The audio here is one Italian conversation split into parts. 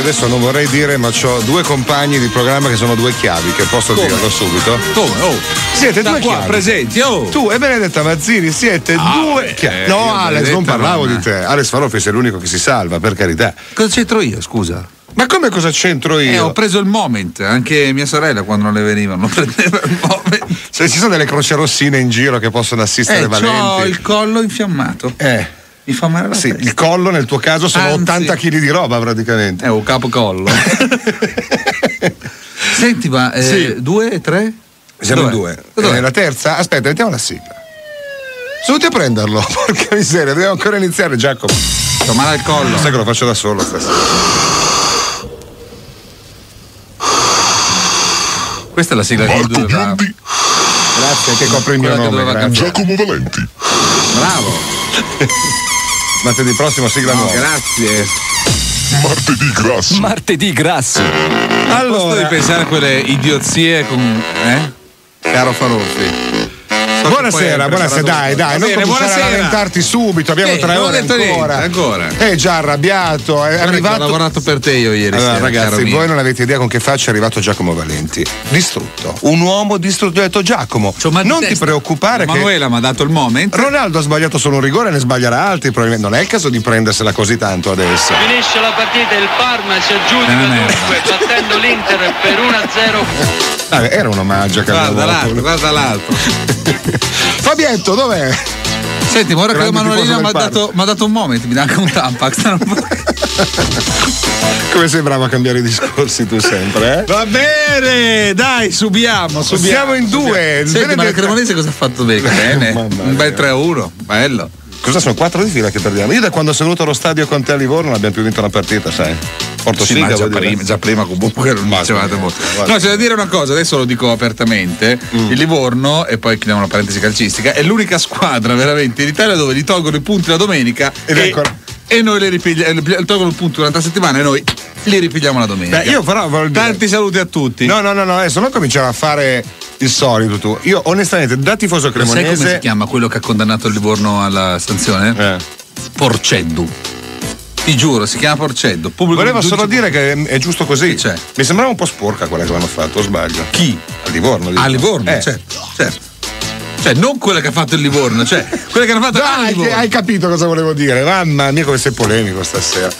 io adesso non vorrei dire, ma ho due compagni di programma che sono due chiavi, che posso Come? dirlo subito. Come? Oh. Siete Da due qua, chiavi. presenti, oh. Tu e Benedetta Mazzini siete Ah, due chiavi. io No, Alex, non parlavo non- di te. Alex Faroffi sei l'unico che si salva, per carità. Cosa c'entro io, scusa? Ma come cosa c'entro io? Eh, ho preso il moment, anche mia sorella quando non le venivano prendeva il moment. Se ci sono delle croce rossine in giro che possono assistere Eh, Valenti. il collo infiammato. Eh. Mi fa male la Sì, testa. il collo nel tuo caso sono Anzi. 80 kg di roba praticamente. È un capocollo. Senti, ma eh, Sì. due tre? Siamo in due. Eh, la terza? Aspetta, mettiamo la sigla. Sono tutti a prenderlo, porca miseria, dobbiamo ancora iniziare, Giacomo. Sto male al collo. Sai che lo faccio da solo stasera. Questa è la sigla che Marco doveva. Biondi, Grazie che copri il mio che nome. Giacomo Valenti, Bravo. Martedì prossimo sigla nuova. Grazie. martedì grasso, Martedì grasso. Allora. Allora, devi pensare a quelle idiozie con. Eh? Caro Faroffi. So che buonasera, buonasera, dai, dai, non bene, cominciare a buonasera. lamentarti subito, abbiamo Eh, tre ore ancora. ancora. È già arrabbiato, è Guarda che Ho arrivato. lavorato per te io ieri Allora, sera, ragazzi, voi non avete idea con che faccia è arrivato Giacomo Valenti. Distrutto. Un uomo distrutto. Ho detto Giacomo, di non ti preoccupare che Manuela mi ha dato il moment. Ronaldo ha sbagliato solo un rigore, ne sbaglierà altri, probabilmente. Non è il caso di prendersela così tanto adesso. Finisce la partita, il Parma si aggiudica merda. dunque battendo l'Inter per 1-0. Ah, era un omaggio a Guarda l'altro, guarda l'altro. Fabietto, dov'è? Senti, ma ora che Manuelina tifoso mi ha dato, dato un moment, mi dà anche un tampax. Come sei bravo a cambiare i discorsi tu sempre, eh? Va bene, dai, subiamo, subiamo. Siamo in due. Senti, ma la Cremonese cosa ha fatto bene? Bene. Un bel mia. 3-1, bello. Cosa sono? Quattro di fila che perdiamo. Io da quando sono venuto allo stadio con te a Livorno non abbiamo più vinto una partita, sai? Porto Sì, Siga, già prima, già prima comunque non dicevate molto. No, c'è da dire una cosa, adesso lo dico apertamente. Il Livorno, e poi chiudiamo una parentesi calcistica, è l'unica squadra veramente in Italia dove gli tolgono i punti la domenica Ed e, ecco- e noi li ripigliamo, tolgono il punto durante la settimana e noi li ripigliamo la domenica. Beh, io però voglio dire- Tanti saluti a tutti. No, no, no, no, adesso non cominciare a fare il solito tu. Io onestamente, da tifoso Lo sai come si cremonese. chiama quello che ha condannato il Livorno alla sanzione? Eh. Porceddu. Ti giuro, si chiama Porceddu. Pubblico Volevo solo dire che è giusto così. C'è? Mi sembrava un po' sporca quella che l'hanno fatto, o sbaglio? Chi? A Livorno. dico. A Livorno, Eh. certo, certo. Cioè, non quella che ha fatto il Livorno, cioè quella che hanno fatto Dai, che Livorno. hai capito cosa volevo dire? Mamma mia, come sei polemico stasera.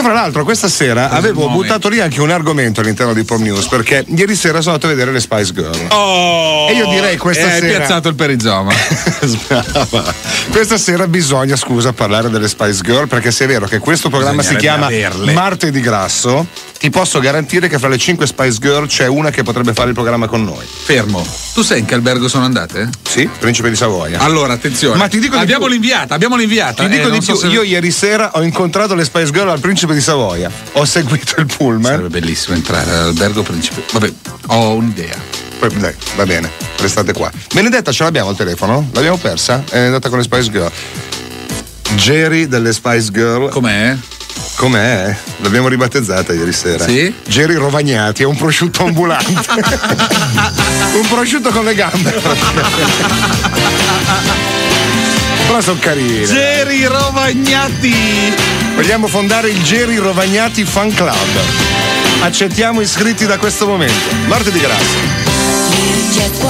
Io, fra l'altro, questa sera avevo momento. buttato lì anche un argomento all'interno di Pom News perché ieri sera sono andato a vedere le Spice Girl. Oh! E io direi questa e hai sera- piazzato il perizoma. Questa sera bisogna, scusa, parlare delle Spice Girl perché se è vero che questo programma si chiama averle. Martedì Grasso, ti posso garantire che fra le 5 Spice Girl c'è una che potrebbe fare il programma con noi. Fermo. Tu sai in che albergo sono andate? Sì, Principe di Savoia. Allora, attenzione. Ma ti dico di abbiamo più. l'inviata, abbiamo l'inviata. Ti dico Eh, di non so più, se- io ieri sera ho incontrato le Spice Girl al Principe di Savoia. Ho seguito il pullman. Sarebbe bellissimo entrare all'albergo principe. Vabbè, ho un'idea. Poi, dai, va bene, restate qua. Benedetta, ce l'abbiamo al telefono? L'abbiamo persa? È andata con le Spice Girl. Jerry delle Spice Girl. Com'è? Com'è? L'abbiamo ribattezzata ieri sera. Sì? Jerry Rovagnati, è un prosciutto ambulante. un prosciutto con le gambe. Però sono carine. Geri Rovagnati! Vogliamo fondare il Jerry Rovagnati Fan Club. Accettiamo iscritti da questo momento. Martedì grasso. Just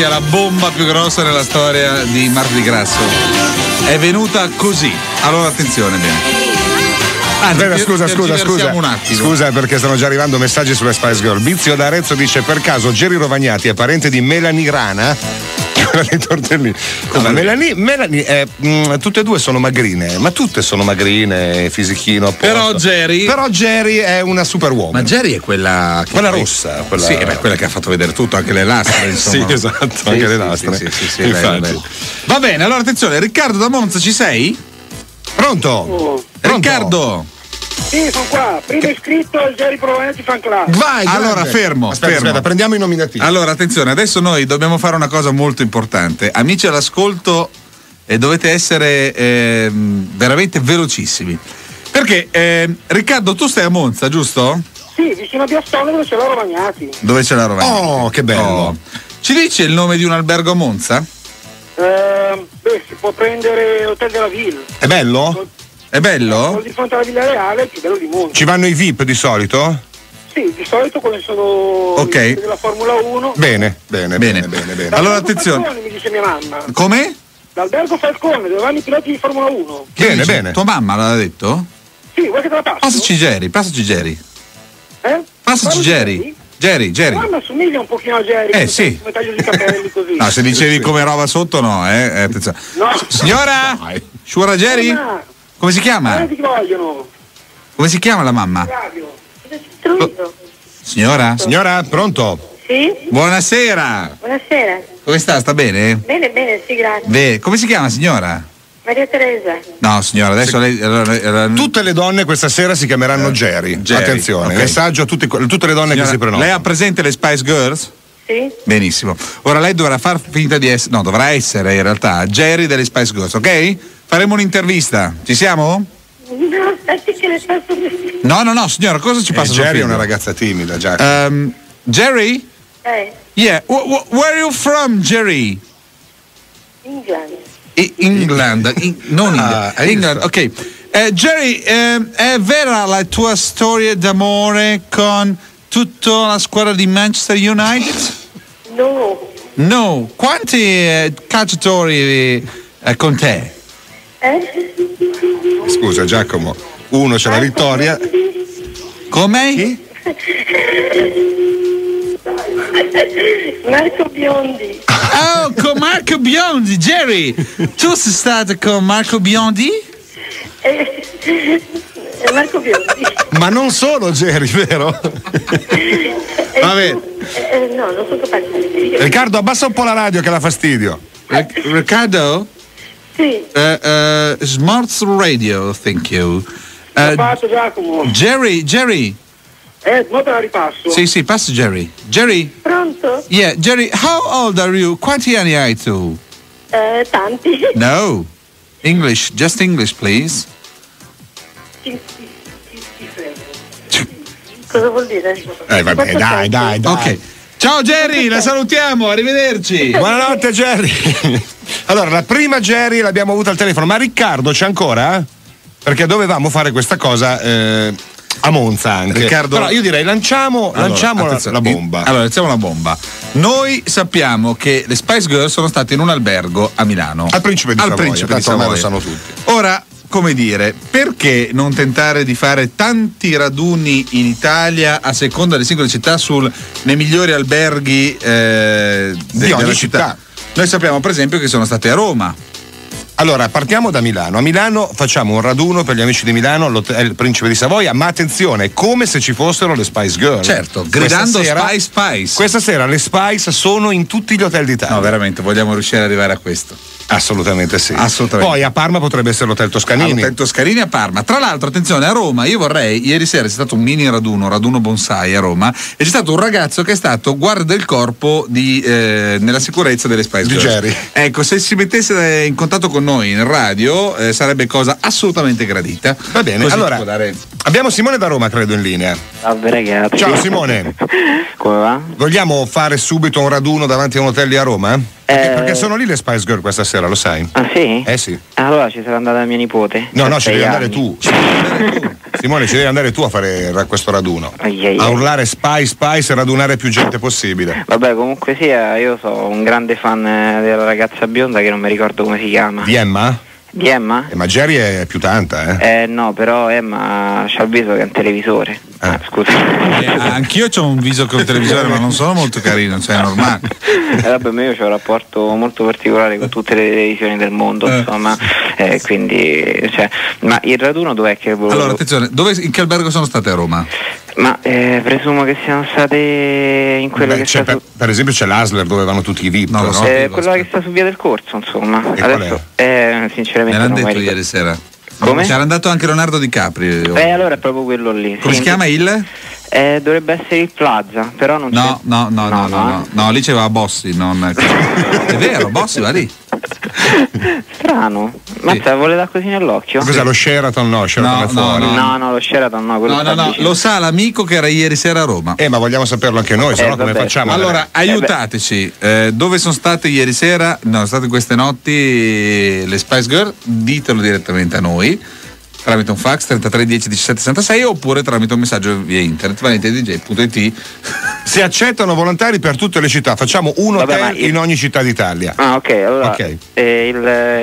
sia la bomba più grossa nella storia di Mardi Grasso. È venuta così. Allora attenzione bene. Anzi, Aspetta, scusa, scusa, scusa. Scusa perché stanno già arrivando messaggi sulle Spice Girl. Bizio da Arezzo dice per caso Jerry Rovagnati è parente di Melanie Rana? Quella dei tortellini. No, ma Melanie, Melanie eh, mh, tutte e due sono magrine, ma tutte sono magrine, fisichino. a posto. Però Jerry- Però Jerry è una superuomo. Ma Jerry è quella. che Quella rossa, quella- Sì, beh, quella che ha fatto vedere tutto, anche le lastre. Insomma. Sì, esatto, anche le lastre. Sì, sì, sì, sì, Infatti. Va bene, allora attenzione, Riccardo da Monza ci sei? Pronto? Pronto? Riccardo, Sì, sono qua. Primo iscritto al Jerry Proventi Fan Club. Vai, grande. Allora, fermo, Aspetta, fermo. aspetta, prendiamo i nominativi. allora attenzione, adesso noi dobbiamo fare una cosa molto importante. Amici all'ascolto, e dovete essere ehm, veramente velocissimi. Perché ehm, Riccardo, tu stai a Monza, giusto? Sì, vicino a Biastone dove c'è la Romagnati. Dove c'è la Rovagna? Oh, che bello. Ci dice il nome di un albergo a Monza? Eh, beh, si può prendere Hotel della Ville. È bello? È bello? Quello di fronte alla Villa Reale è il più bello di Monza. Ci vanno i VIP di solito? Sì, di solito quelli sono Ok. i della Formula 1. Bene, bene, Bene. bene, bene. Allora, attenzione. Falcone, mi dice mia mamma. Come? L'albergo Falcone, dove vanno i piloti di Formula 1. Che Bene, dice? bene. Tua mamma l'ha detto? Sì, vuoi che te la passo? Passaci Jerry, passaci Jerry. Eh? Passaci Jerry. Jerry? Jerry, Jerry. Mamma assomiglia un pochino a Jerry. Eh, come- sì. Come taglio di capelli così. No, se dicevi come roba sotto, no, eh. eh, attenzione. No. Signora? Sciura Jerry? Come si chiama? guarda ti vogliono. Come si chiama la mamma? Radio. Signora? Signora, pronto? Sì? Buonasera. Buonasera. Come sta? Sta bene? Bene, bene, sì, grazie. Beh, come si chiama signora? Maria Teresa. No, signora, adesso lei. Tutte le donne questa sera si chiameranno Jerry. Eh, Jerry, Attenzione, ok. messaggio a tutti- tutte le donne signora, che si prenotano. lei ha presente le Spice Girls? Sì? Benissimo. Ora lei dovrà far finta di essere. No, dovrà essere in realtà Jerry delle Spice Girls, ok? Faremo un'intervista. Ci siamo? No, aspetti che le passo No, no, no, signora, cosa ci Eh, passa? sul Jerry è una ragazza timida, già. Um, Jerry? Eh, Yeah. Wh- wh- where are you from, Jerry? England. I- England, in- non Ah, India. hai England, ok. Eh, Jerry, ehm, è vera la tua storia d'amore con tutta la squadra di Manchester United? No. No. Quanti eh, calciatori eh, con te? Eh? Scusa, Giacomo. Uno c'è la vittoria. Come? Marco Biondi. Oh, con Marco Biondi, Jerry! Tu sei stato con Marco Biondi? Eh, Marco Biondi. Ma non solo Jerry, vero? Eh, Vabbè. tu- eh, eh, no, non sono capace di. Riccardo, abbassa un po' la radio che dà fastidio. Ric- Riccardo? Sì. Eh, eh, Smart Radio, thank you. Eh, fatto Giacomo. Jerry, Jerry. Eh, mo te la ripasso. Sì, sì, passa Jerry. Jerry, Pronto? yeah, Jerry, how old are you? Quanti anni hai tu? Eh, tanti. No. English, just English, please. Cosa vuol dire? Eh, vabbè, dai, dai, dai. Ok. Ciao Jerry, la salutiamo, arrivederci. Buonanotte, Jerry. Allora, la prima Jerry l'abbiamo avuta al telefono, ma Riccardo c'è ancora? Perché dovevamo fare questa cosa eh, a Monza anche. Riccardo- Però io direi lanciamo, Allora, lanciamo la, bomba. allora, iniziamo la bomba. Noi sappiamo che le Spice Girls sono state in un albergo a Milano. Al Principe di Al Savoia, Principe di ormai lo Savoia. sanno tutti. Ora, come dire, perché non tentare di fare tanti raduni in Italia a seconda delle singole città sul, nei migliori alberghi eh, Di ogni della città. Noi sappiamo per esempio che sono state a Roma. Allora, partiamo da Milano. A Milano facciamo un raduno per gli amici di Milano, all'Hotel Principe di Savoia, ma attenzione, come se ci fossero le Spice Girls. Certo, gridando sera- Spice Spice. Questa sera le Spice sono in tutti gli hotel d'Italia. No, veramente, vogliamo riuscire ad arrivare a questo. Assolutamente sì. Assolutamente. Poi a Parma potrebbe essere l'Hotel Toscanini. All'Hotel Toscarini a Parma. Tra l'altro, attenzione, a Roma, io vorrei, ieri sera c'è stato un mini raduno, raduno bonsai a Roma, e c'è stato un ragazzo che è stato guarda del corpo di, eh, nella sicurezza delle Spice Di Girls. Jerry. Ecco, se si mettesse in contatto con noi in radio, eh, sarebbe cosa assolutamente gradita. Va bene, Così allora dare- abbiamo Simone da Roma, credo, in linea. Salve ragazzi. Ciao Simone, Come va? vogliamo fare subito un raduno davanti a un hotel lì a Roma? Perché, Eh. perché sono lì le Spice Girl questa sera, lo sai? Ah sì? Eh sì. Allora ci sarà andata mia nipote. No, no, ci devi andare tu. Simone, ci devi andare tu a fare questo raduno. Ai, ai, A urlare Spy Spice e radunare più gente possibile. Vabbè, comunque sia, io sono un grande fan eh, della ragazza bionda che non mi ricordo come si chiama. Di Emma? Di Emma? E ma Jerry è più tanta, eh? Eh no, però Emma c'ha il viso che è un televisore. Ah. Ah, scusa. Eh, anch'io ho un viso con il televisore, ma non sono molto carino, cioè è normale. Eh, vabbè, ma io ho un rapporto molto particolare con tutte le televisioni del mondo, Eh. insomma, eh, quindi, cioè, ma il raduno dov'è che volevo- Allora, attenzione, dove, in che albergo sono state a Roma? Ma eh, presumo che siano state in quello Beh, che c'è sta per, su... per esempio c'è l'Asler dove vanno tutti i VIP, no? so. eh, quella che sta su via del corso, insomma. E qual Adesso, eh, Me sinceramente l'hanno non mi detto ieri sera. Come? C'era andato anche Leonardo Di Capri. Eh, allora è proprio quello lì. Come si chiama il? Eh, dovrebbe essere il Plaza, però non No, c'è. no, no, no, no, no, eh. no, lì c'era Bossi, non. È vero, Bossi va lì. Strano. Mazza, vuole dar così nell'occhio? Cos'è lo Sheraton? No, Sheraton No, è fuori. no, No, no, lo Sheraton no, quello No, no, no, lo sa l'amico che era ieri sera a Roma. Eh, ma vogliamo saperlo anche noi, se Eh, no come vabbè. facciamo? Allora, aiutateci, eh, dove sono state ieri sera, no, sono state queste notti eh, le Spice Girl, ditelo direttamente a noi tramite un fax 33 10 17 66 oppure tramite un messaggio via internet valentedj.it si accettano volontari per tutte le città, facciamo un Vabbè, io- in ogni città d'Italia. Ah, ok, allora Ok. eh, il,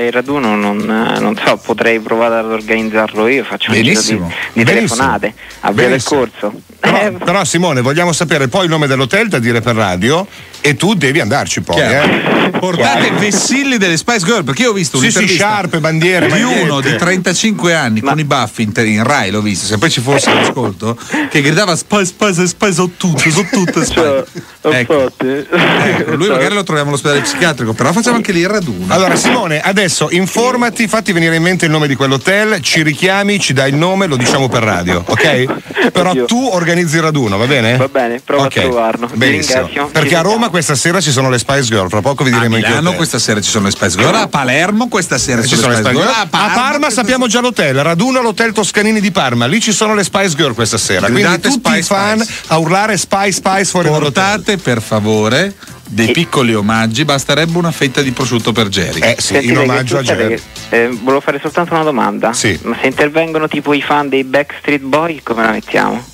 il raduno non, eh, non so, potrei provare ad organizzarlo io, faccio un giro Benissimo. di, di Benissimo. telefonate a Benissimo. corso. Però, Eh, però, Simone, vogliamo sapere poi il nome dell'hotel da dire per radio e tu devi andarci poi. Eh? portate vessilli delle Spice Girl perché io ho visto Sì, sì, sciarpe, bandiere, di uno di 35 anni Ma- con i baffi in, in Rai l'ho visto se poi ci fosse l'ascolto che gridava Spice Spice Spice so tutte so tutte cioè, Spice ecco. Ecco, lui magari lo troviamo all'ospedale psichiatrico però facciamo anche lì il raduno Allora Simone, adesso informati, fatti venire in mente il nome di quell'hotel, ci richiami, ci dai il nome, lo diciamo per radio, ok? Però Oddio. tu organizzi il raduno, va bene? Va bene, provo a Ok, trovarlo. Benissimo. Perché a Roma sentiamo. questa sera ci sono le Spice Girl, fra poco vi a diremo in che Milano hotel. questa sera ci sono le Spice Girl a Palermo questa sera Ci sono le Spice Girl. A Parma, questa sappiamo già l'hotel, raduno all'hotel Toscanini di Parma, lì ci sono le Spice Girl questa sera. Quindi Gridate tutti Spice i fan Spice. a urlare Spice Spice fuori dall'hotel. portate per favore dei piccoli omaggi basterebbe una fetta di prosciutto per Jerry Eh sì, Sentite in omaggio a Jerry. che- eh, volevo fare soltanto una domanda. Sì. Ma se intervengono tipo i fan dei Backstreet Boy, come la mettiamo?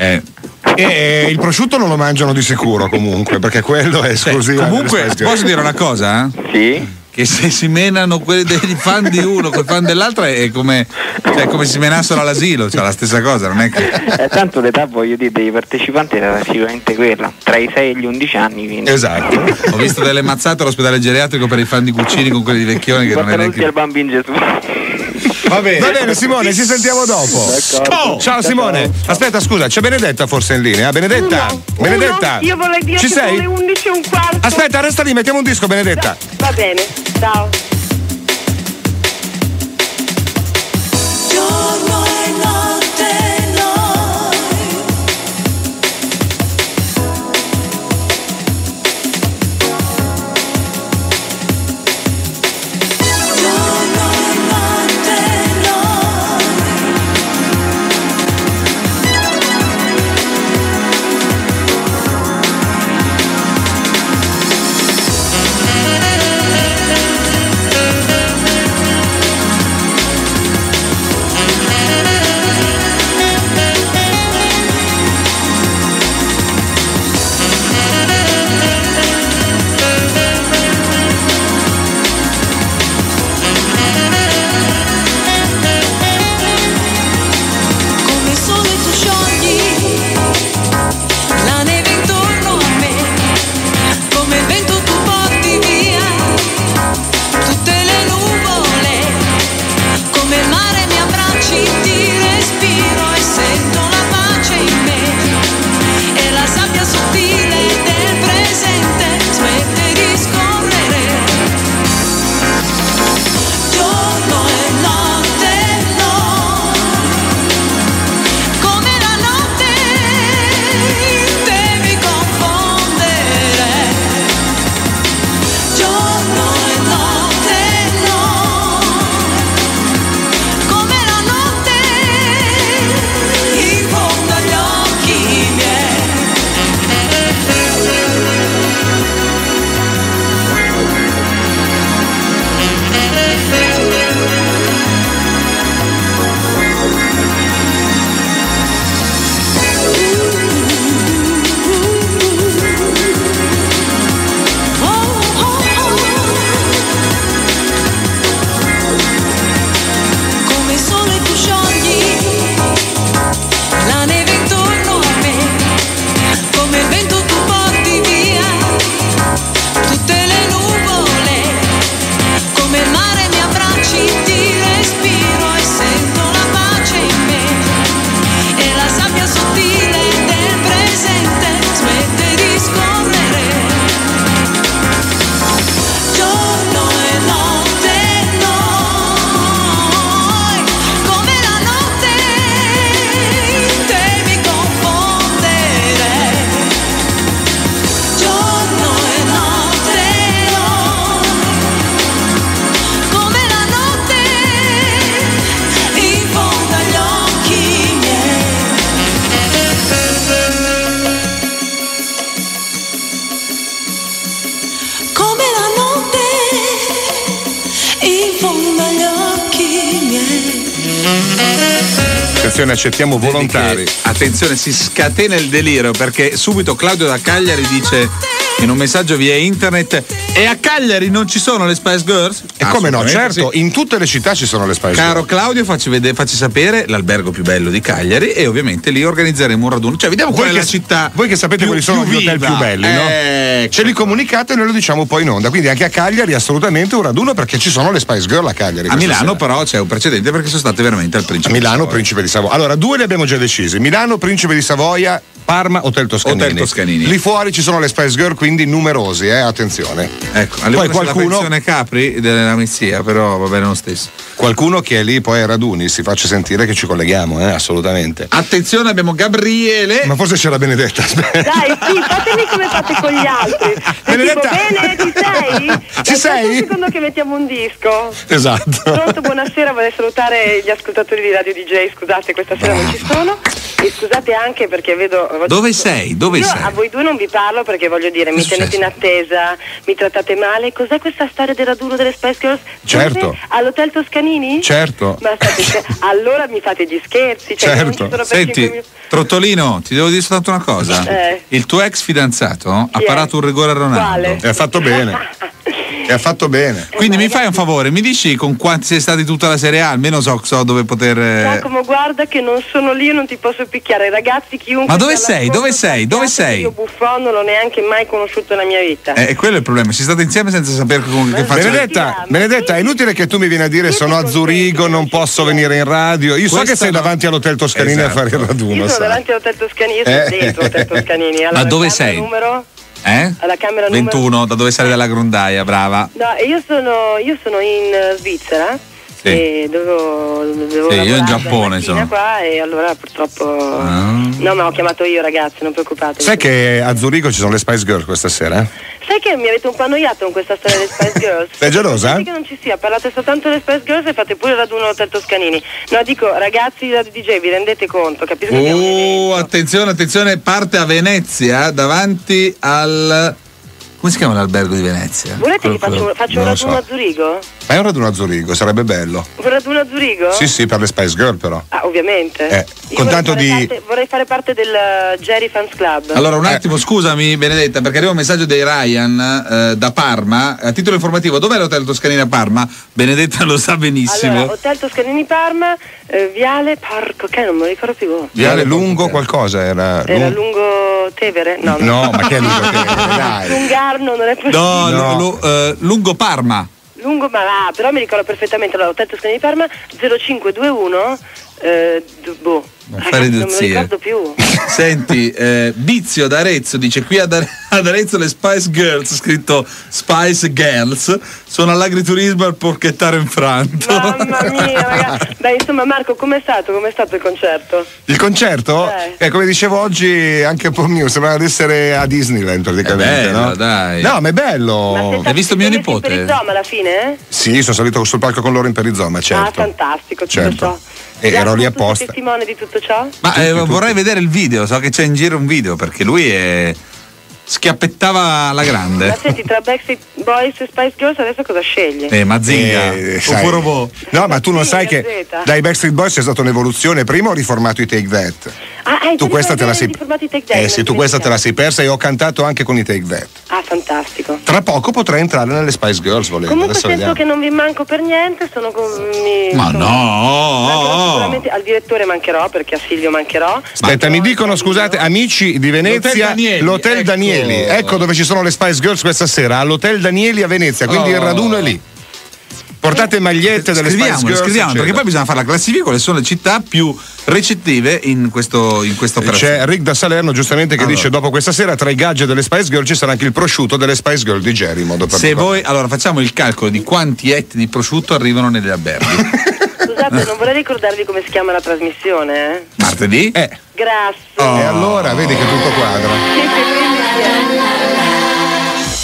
Eh, E il prosciutto non lo mangiano di sicuro comunque, perché quello è cioè, esclusivo. comunque posso dire una cosa eh? Sì? che se si menano quelli dei fan di uno con i fan dell'altro è come, cioè, è come si menassero all'asilo, cioè la stessa cosa, non è che. Eh, tanto l'età, voglio dire, dei partecipanti era sicuramente quella, tra i 6 e gli 11 anni. Quindi. Esatto. Ho visto delle mazzate all'ospedale geriatrico per i fan di Cuccini con quelli di Vecchioni che non è Portano tutti al neanche. bambino Gesù. Va bene. Va bene Simone, ci sentiamo dopo. D'accordo. Ciao Simone. Aspetta, scusa, c'è Benedetta forse in linea? Benedetta? Benedetta? Io vorrei dire Ci che sei? sono le 11 e un quarto. Aspetta, resta lì, mettiamo un disco, Benedetta. Va bene, ciao. Accettiamo volontari. Che, attenzione, si scatena il delirio perché subito Claudio da Cagliari dice in un messaggio via internet e a Cagliari non ci sono le Spice Girls? E come no, certo, sì. in tutte le città ci sono le Spice Caro Girls. Claudio, facci, vedere, facci sapere l'albergo più bello di Cagliari e ovviamente lì organizzeremo un raduno. Cioè, vediamo Voi qual è che, la città. voi che sapete più- quali sono gli hotel più belli, no? Ecco. Ce li comunicate e noi lo diciamo poi in onda. Quindi anche a Cagliari assolutamente un raduno perché ci sono le Spice Girl a Cagliari. A Milano sera. però c'è un precedente perché sono state veramente al A principe. Milano, di. Principe di Savoia. Allora, due li abbiamo già decisi. Milano, Principe di Savoia, Parma, Hotel Toscanini. Hotel Toscanini. Lì fuori ci sono le Spice Girl, quindi numerosi, eh, attenzione. Ecco, Poi allora qualcuno, la Capri della Messia, però va bene lo stesso. qualcuno che è lì poi ai raduni si faccia sentire che ci colleghiamo, eh, assolutamente. Attenzione, abbiamo Gabriele. Ma forse c'era Benedetta, aspetta. Dai, sì, fatemi come fate con gli altri. Benedetta. tipo, bene, ci sei? Ci sei? un secondo che mettiamo un disco. Esatto. Pronto, buonasera, vorrei salutare gli ascoltatori di Radio DJ, scusate, questa sera non ci sono. E scusate anche perché vedo. Dove sei? Dove Io sei? a voi due non vi parlo perché voglio dire, mi tenete in attesa, mi trattate male. Cos'è questa storia del raduno delle Spice Girls? Certo. All'hotel Toscanini? Certo. Ma state, allora mi fate gli scherzi, cioè Certo. Senti, minuti. Trottolino, ti devo dire soltanto una cosa. Eh. Il tuo ex fidanzato ha Chi è? parato un rigore a Ronaldo. Quale? E ha fatto bene. E ha fatto bene. Quindi mi fai un favore, mi dici con quanti sei stati tutta la Serie A, almeno so, so dove poter. eh, Giacomo, guarda che non sono lì, io non ti posso picchiare. Ragazzi, chiunque. Ma dove sei? Dove sei? Dove sei? Io Buffon non l'ho neanche mai conosciuto nella mia vita. Eh, quello è il problema, si state insieme senza sapere con che faccia. Benedetta, Ma Benedetta, è inutile che tu mi vieni a dire sono a Zurigo, non posso venire in radio. Io so che sei no. davanti all'Hotel Toscanini a Esatto. fare il io raduno. sono sai. davanti all'hotel Toscanini, io sono Eh. dentro l'hotel Toscanini. Allora, Ma dove sei? Numero? Eh? Alla camera 21, da dove sale dalla grondaia, brava. No, io sono, io sono in eh, Svizzera. Sì. E dovevo, dovevo Sì, io in Giappone sono. qua e allora purtroppo Ah. no ma ho chiamato io ragazzi non preoccupatevi Sai che a Zurigo ci sono le Spice Girl questa sera? Sai che mi avete un po' annoiato con questa storia delle Spice Girls? Sei gelosa? Sì che non ci sia, parlate soltanto delle Spice Girls e fate pure il raduno Hotel Toscanini. No, dico, ragazzi Radio DJ, vi rendete conto? Oh, evento. attenzione, attenzione, parte a Venezia davanti al. Come si chiama l'albergo di Venezia? Volete Quello- che faccio, faccio un raduno so. a Zurigo? Ma è un raduno a Zurigo, sarebbe bello. Un raduno a Zurigo? Sì, sì, per le Spice Girl però. Ah, ovviamente. Eh, con vorrei tanto fare di- parte- vorrei fare parte del uh, Jerry Fans Club. Allora, un Eh. attimo, scusami Benedetta, perché arriva un messaggio dei Ryan eh, da Parma. A titolo informativo, dov'è l'hotel Toscanini a Parma? Benedetta lo sa benissimo. Allora, Hotel Toscanini Parma, eh, Viale, porco, che non me lo ricordo più. Viale lungo Porto qualcosa era. Era lung- lungo Tevere? No, No, ma che è lungo Tevere, dai. Lungarno non è possibile. no, No. lu- lu- eh, lungo Parma. Lungo, ma ah, però mi ricordo perfettamente. Allora, Hotel Toscanini Parma 0521. Eh, boh. Non fare non me idiozie. ricordo più. Senti, eh, Bizio d'Arezzo dice qui ad, Are- ad Arezzo le Spice Girls, scritto Spice Girls, sono all'agriturismo al porchettaro infranto. Mamma mia, ragazzi. Beh, insomma, Marco, com'è stato? Com'è stato il concerto? Il concerto? Eh. Eh, come dicevo oggi, anche un po' mio, sembrava di essere a Disneyland praticamente. È bello, no? dai. No, ma è bello. Ma Hai visto mio nipote? Per il Zoma alla fine? eh? Sì, sono salito sul palco con loro in Perizoma, Ah, certo. fantastico, tutto Certo. E ero lì apposta. testimone di tutto ciò? Ma eh, tutti. vorrei vedere il video, so che c'è in giro un video perché lui è... schiappettava alla Ma grande. senti, tra Backstreet Boys e Spice Girls adesso cosa scegli? Eh, Mazinga, Eh, sai- oppure robot. No, ma tu non sai che dai Backstreet Boys c'è stata un'evoluzione. Prima ho riformato i Take That. Ah, hai Tu questa te la sei riformato i Take That, Eh sì, tu questa te la sei persa e ho cantato anche con i Take That. Ah, fantastico. Tra poco potrei entrare nelle Spice Girls, volendo. Comunque Adesso sento vediamo. che non vi manco per niente, sono con... mi- Ma sono- no! sicuramente al direttore mancherò perché a Silvio mancherò. Aspetta, mi dicono, scusate, amici di Venezia, L'Hotel Danieli, l'Hotel ecco. Danieli. Ecco dove ci sono le Spice Girls questa sera, all'Hotel Danieli a Venezia, quindi Oh. il raduno è lì. Portate magliette delle Spice Scriviamolo, Girls. scriviamo, perché poi bisogna fare la classifica quali sono le città più recettive in, questo, in questa operazione. C'è Rick da Salerno giustamente che Allora. dice dopo questa sera tra i gadget delle Spice Girl ci sarà anche il prosciutto delle Spice Girl di Jerry in modo Se particolare. voi, allora facciamo il calcolo di quanti etti di prosciutto arrivano negli alberghi. Scusate, non vorrei ricordarvi come si chiama la trasmissione, eh? Martedì? Eh, Grasso. e allora vedi che tutto quadra. Siete bellissimi.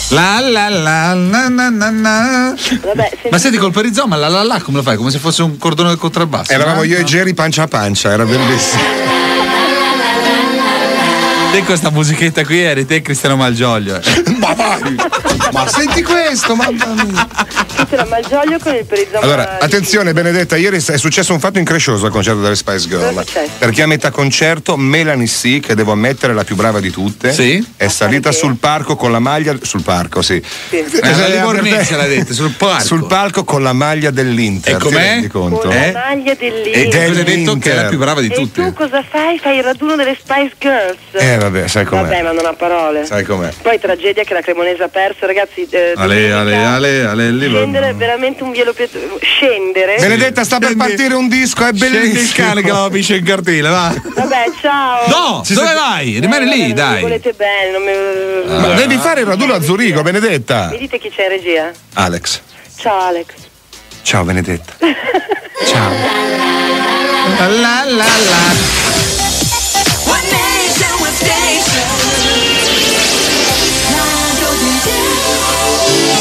La la la na na na na. Vabbè, Ma senti col perizoma la la la come lo fai? Come se fosse un cordone del contrabbasso. Eravamo no? io e Jerry pancia a pancia, era bellissimo. Te questa musichetta qui eri te e Cristiano Malgioglio. Ma vai! Ma senti questo! mamma mia. C'era Malgioglio con il perizoma. Allora, attenzione Benedetta, ieri è successo un fatto increscioso al concerto delle Spice Cosa è Girl. successo? Perché a metà concerto Melanie C, che devo ammettere è la più brava di tutte, Sì? è salita perché? sul palco con la maglia. Sul parco, sì. Sì. Eh, la Livornese l'ha detto, sul palco. Sul palco con la maglia dell'Inter. E com'è? ti rendi conto? Con Eh? la maglia E dell'Inter. cosa hai detto che è la più brava di E tutte? tu cosa fai? Fai il raduno delle Spice Girls? Eh vabbè, sai com'è. Vabbè, ma non ha parole. Sai com'è. Poi tragedia che la Cremonese ha perso, ragazzi. Eh, Ale, ale, ale, ale, lì va- Scendere veramente un velo piet- Scendere. Benedetta sta per partire un disco, è Scendi il bellissimo. cane che la pisce in cartile, va. Vabbè, ciao. No, Ci dove senti- vai? Eh, Rimani vabbè, lì, non Mi dai. volete bene, non mi... Ma devi fare il raduno a Zurigo, Benedetta. Mi dite chi c'è in regia? Alex. Ciao Alex. Ciao Benedetta. Ciao. La la la la. Vamos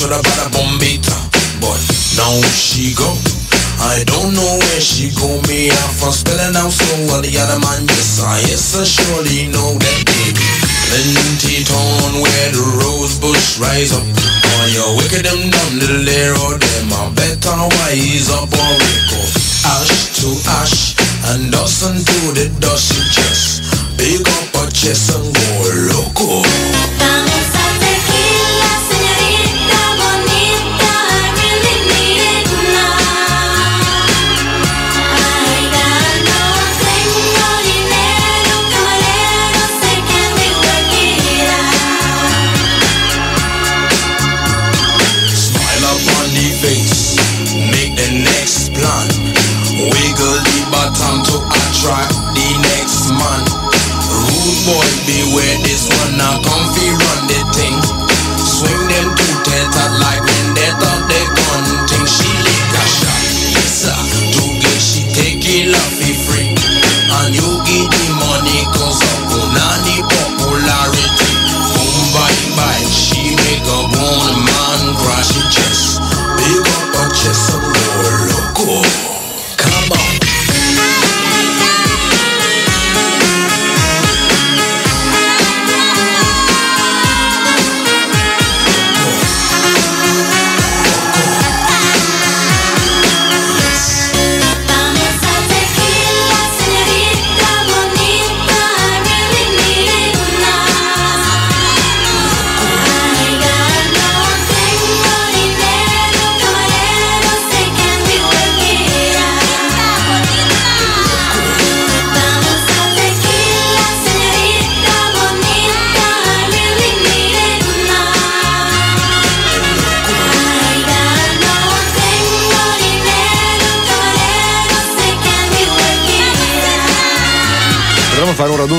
should have bought a bombita. But now she go. I don't know where she go. Me off for spelling out so well. The other man, yes, I yes, I surely know that baby. Plenty town where the rose bush rise up. Oh, you wicked them down, little or them. I better wise up or wake up. Ash to ash and dust unto the dust you just pick up a chest and go loco. Boy, beware this one now comfy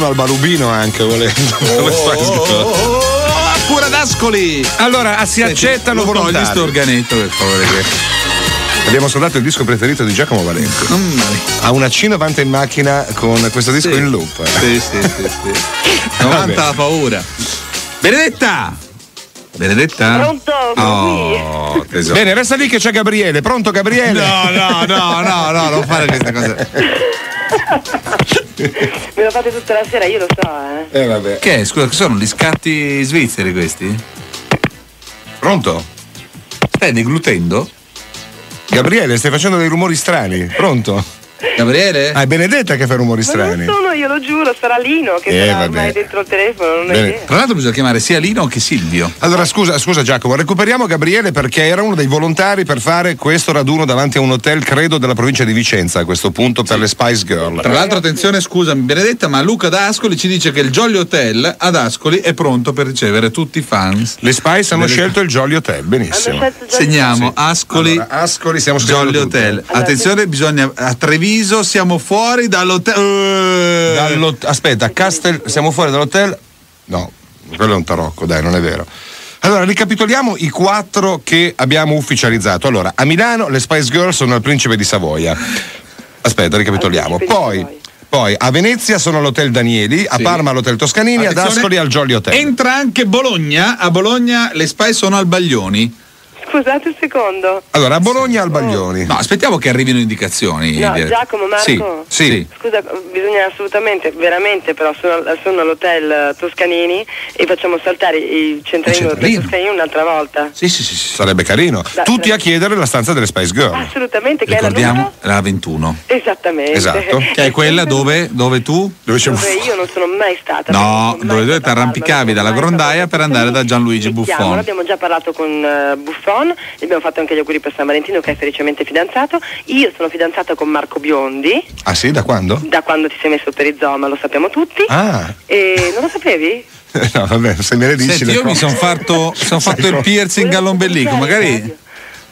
Potremmo fare un raduno al Balubino anche volendo. Oh, pure ad Ascoli. Allora, ah, si accettano Lo togli volontari. sto organetto per favore. Che... Abbiamo soldato il disco preferito di Giacomo Valenti. Non male. Ha una C90 in macchina con questo disco Sì. in loop. Sì, sì, sì, sì. 90 la paura. Benedetta! Benedetta? Pronto? Oh, tesoro. Bene, resta lì che c'è Gabriele. Pronto Gabriele? No, no, no, no, no, non fare queste cose. Me lo fate tutta la sera, io lo so, eh. Eh vabbè. Che è? Scusa, che sono gli scatti svizzeri questi? Pronto? Stai deglutendo? Gabriele, stai facendo dei rumori strani. Pronto? Gabriele? Ah, è Benedetta che fa rumori Ma non strani. sono io, lo giuro, sarà Lino che Eh, sarà ormai dentro il telefono. Tra l'altro bisogna chiamare sia Lino che Silvio. Allora scusa, scusa Giacomo, recuperiamo Gabriele perché era uno dei volontari per fare questo raduno davanti a un hotel, credo, della provincia di Vicenza a questo punto per le Spice Girl. Tra l'altro, attenzione, scusami, Benedetta, ma Luca da Ascoli ci dice che il Jolly Hotel ad Ascoli è pronto per ricevere tutti i fans. Le Spice hanno Delle- scelto il Jolly Hotel, benissimo. Già- Segniamo Ascoli, Allora, Ascoli scrivendo Jolly tutto. Hotel. Attenzione, bisogna a Treviso Treviso siamo fuori dall'hotel. Eh. Dall'hot- aspetta, Castel, siamo fuori dall'hotel? No, quello è un tarocco, dai, non è vero. Allora, ricapitoliamo i quattro che abbiamo ufficializzato. Allora, a Milano le Spice Girls sono al Principe di Savoia. Aspetta, ricapitoliamo. Poi, poi a Venezia sono all'Hotel Danieli, a Sì. Parma all'Hotel Toscanini, ad Attenzione, Ascoli al Jolly Hotel. Entra anche Bologna. A Bologna le spy sono al Baglioni. Scusate un secondo. Allora, a Bologna al Baglioni. No, aspettiamo che arrivino indicazioni. No, Dire- Giacomo, Marco. Sì, sì. Scusa, bisogna assolutamente, veramente però, sono, sono all'hotel eh, Toscanini e facciamo saltare il centralino del centralino? Toscanini un'altra volta. Sì, sì, sì, sì, sarebbe carino. Dai, Tutti dai. a chiedere la stanza delle Spice Girl. Assolutamente, che è la Ricordiamo numero? la 21. Esattamente. Esatto. Che è quella dove, dove tu? Dove Dove io non sono mai stata. No, mai dove ti arrampicavi dalla grondaia per andare da Gianluigi Buffon. Abbiamo già parlato con eh, Buffon, gli abbiamo fatto anche gli auguri per San Valentino che è felicemente fidanzato. Io sono fidanzata con Marco Biondi, Ah sì, da quando? da quando ti sei messo per il Zoma, lo sappiamo tutti. Ah, E non lo sapevi? no, vabbè, se me le dici Senti, le io mi cose. sono fatto, son fatto il piercing all'ombelico, magari.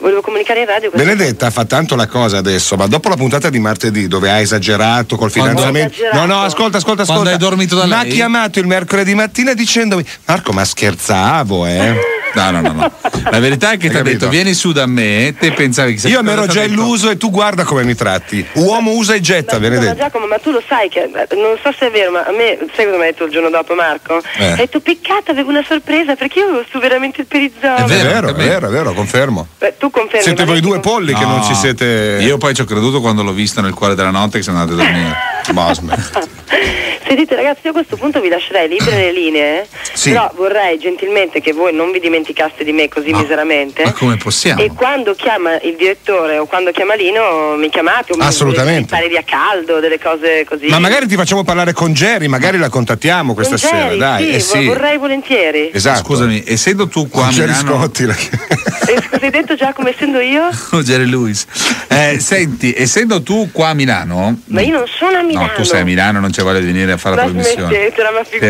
Volevo comunicare in radio Benedetta fa tanto la cosa adesso, ma dopo la puntata di martedì dove ha esagerato col fidanzamento. No, no, ascolta, ascolta, ascolta. Quando hai dormito da Mi ha lei? chiamato il mercoledì mattina dicendomi: Marco, ma scherzavo, eh. No, no, no, no. La verità è che ti ha detto vieni su da me, te pensavi che Io mi ero già illuso e tu guarda come mi tratti. Uomo usa e getta, Ma, ma Benedetta. Giacomo, ma tu lo sai che eh, non so se è vero, ma a me, sai cosa mi ha detto il giorno dopo Marco? Eh. Ha detto peccato, avevo una sorpresa perché io avevo su veramente il perizzolo. È vero, è a me. vero, è vero, confermo. Beh, tu confermi. Siete ma voi due con- polli che non No. ci siete. Io poi ci ho creduto quando l'ho visto nel cuore della notte che siamo andati a dormire. Ma smetti. Sentite ragazzi, io a questo punto vi lascerei libere le linee, Sì. però vorrei gentilmente che voi non vi dimenticaste di me così miseramente. Ma come possiamo? E quando chiama il direttore o quando chiama Lino mi chiamate o mi Assolutamente. volete via caldo, delle cose così. Ma magari ti facciamo parlare con Jerry, magari la contattiamo questa Con sera, Jerry, dai. Sì, eh sì. vo- vorrei volentieri. Esatto. Scusami, essendo tu qua a Con Jerry Milano, Scotti. la- E scusa, hai detto già come essendo io? Oh, Jerry Lewis. Eh, senti, essendo tu qua a Milano, Ma io non sono a Milano. no, tu sei a Milano, non c'è voglia di venire a fare la trasmissione.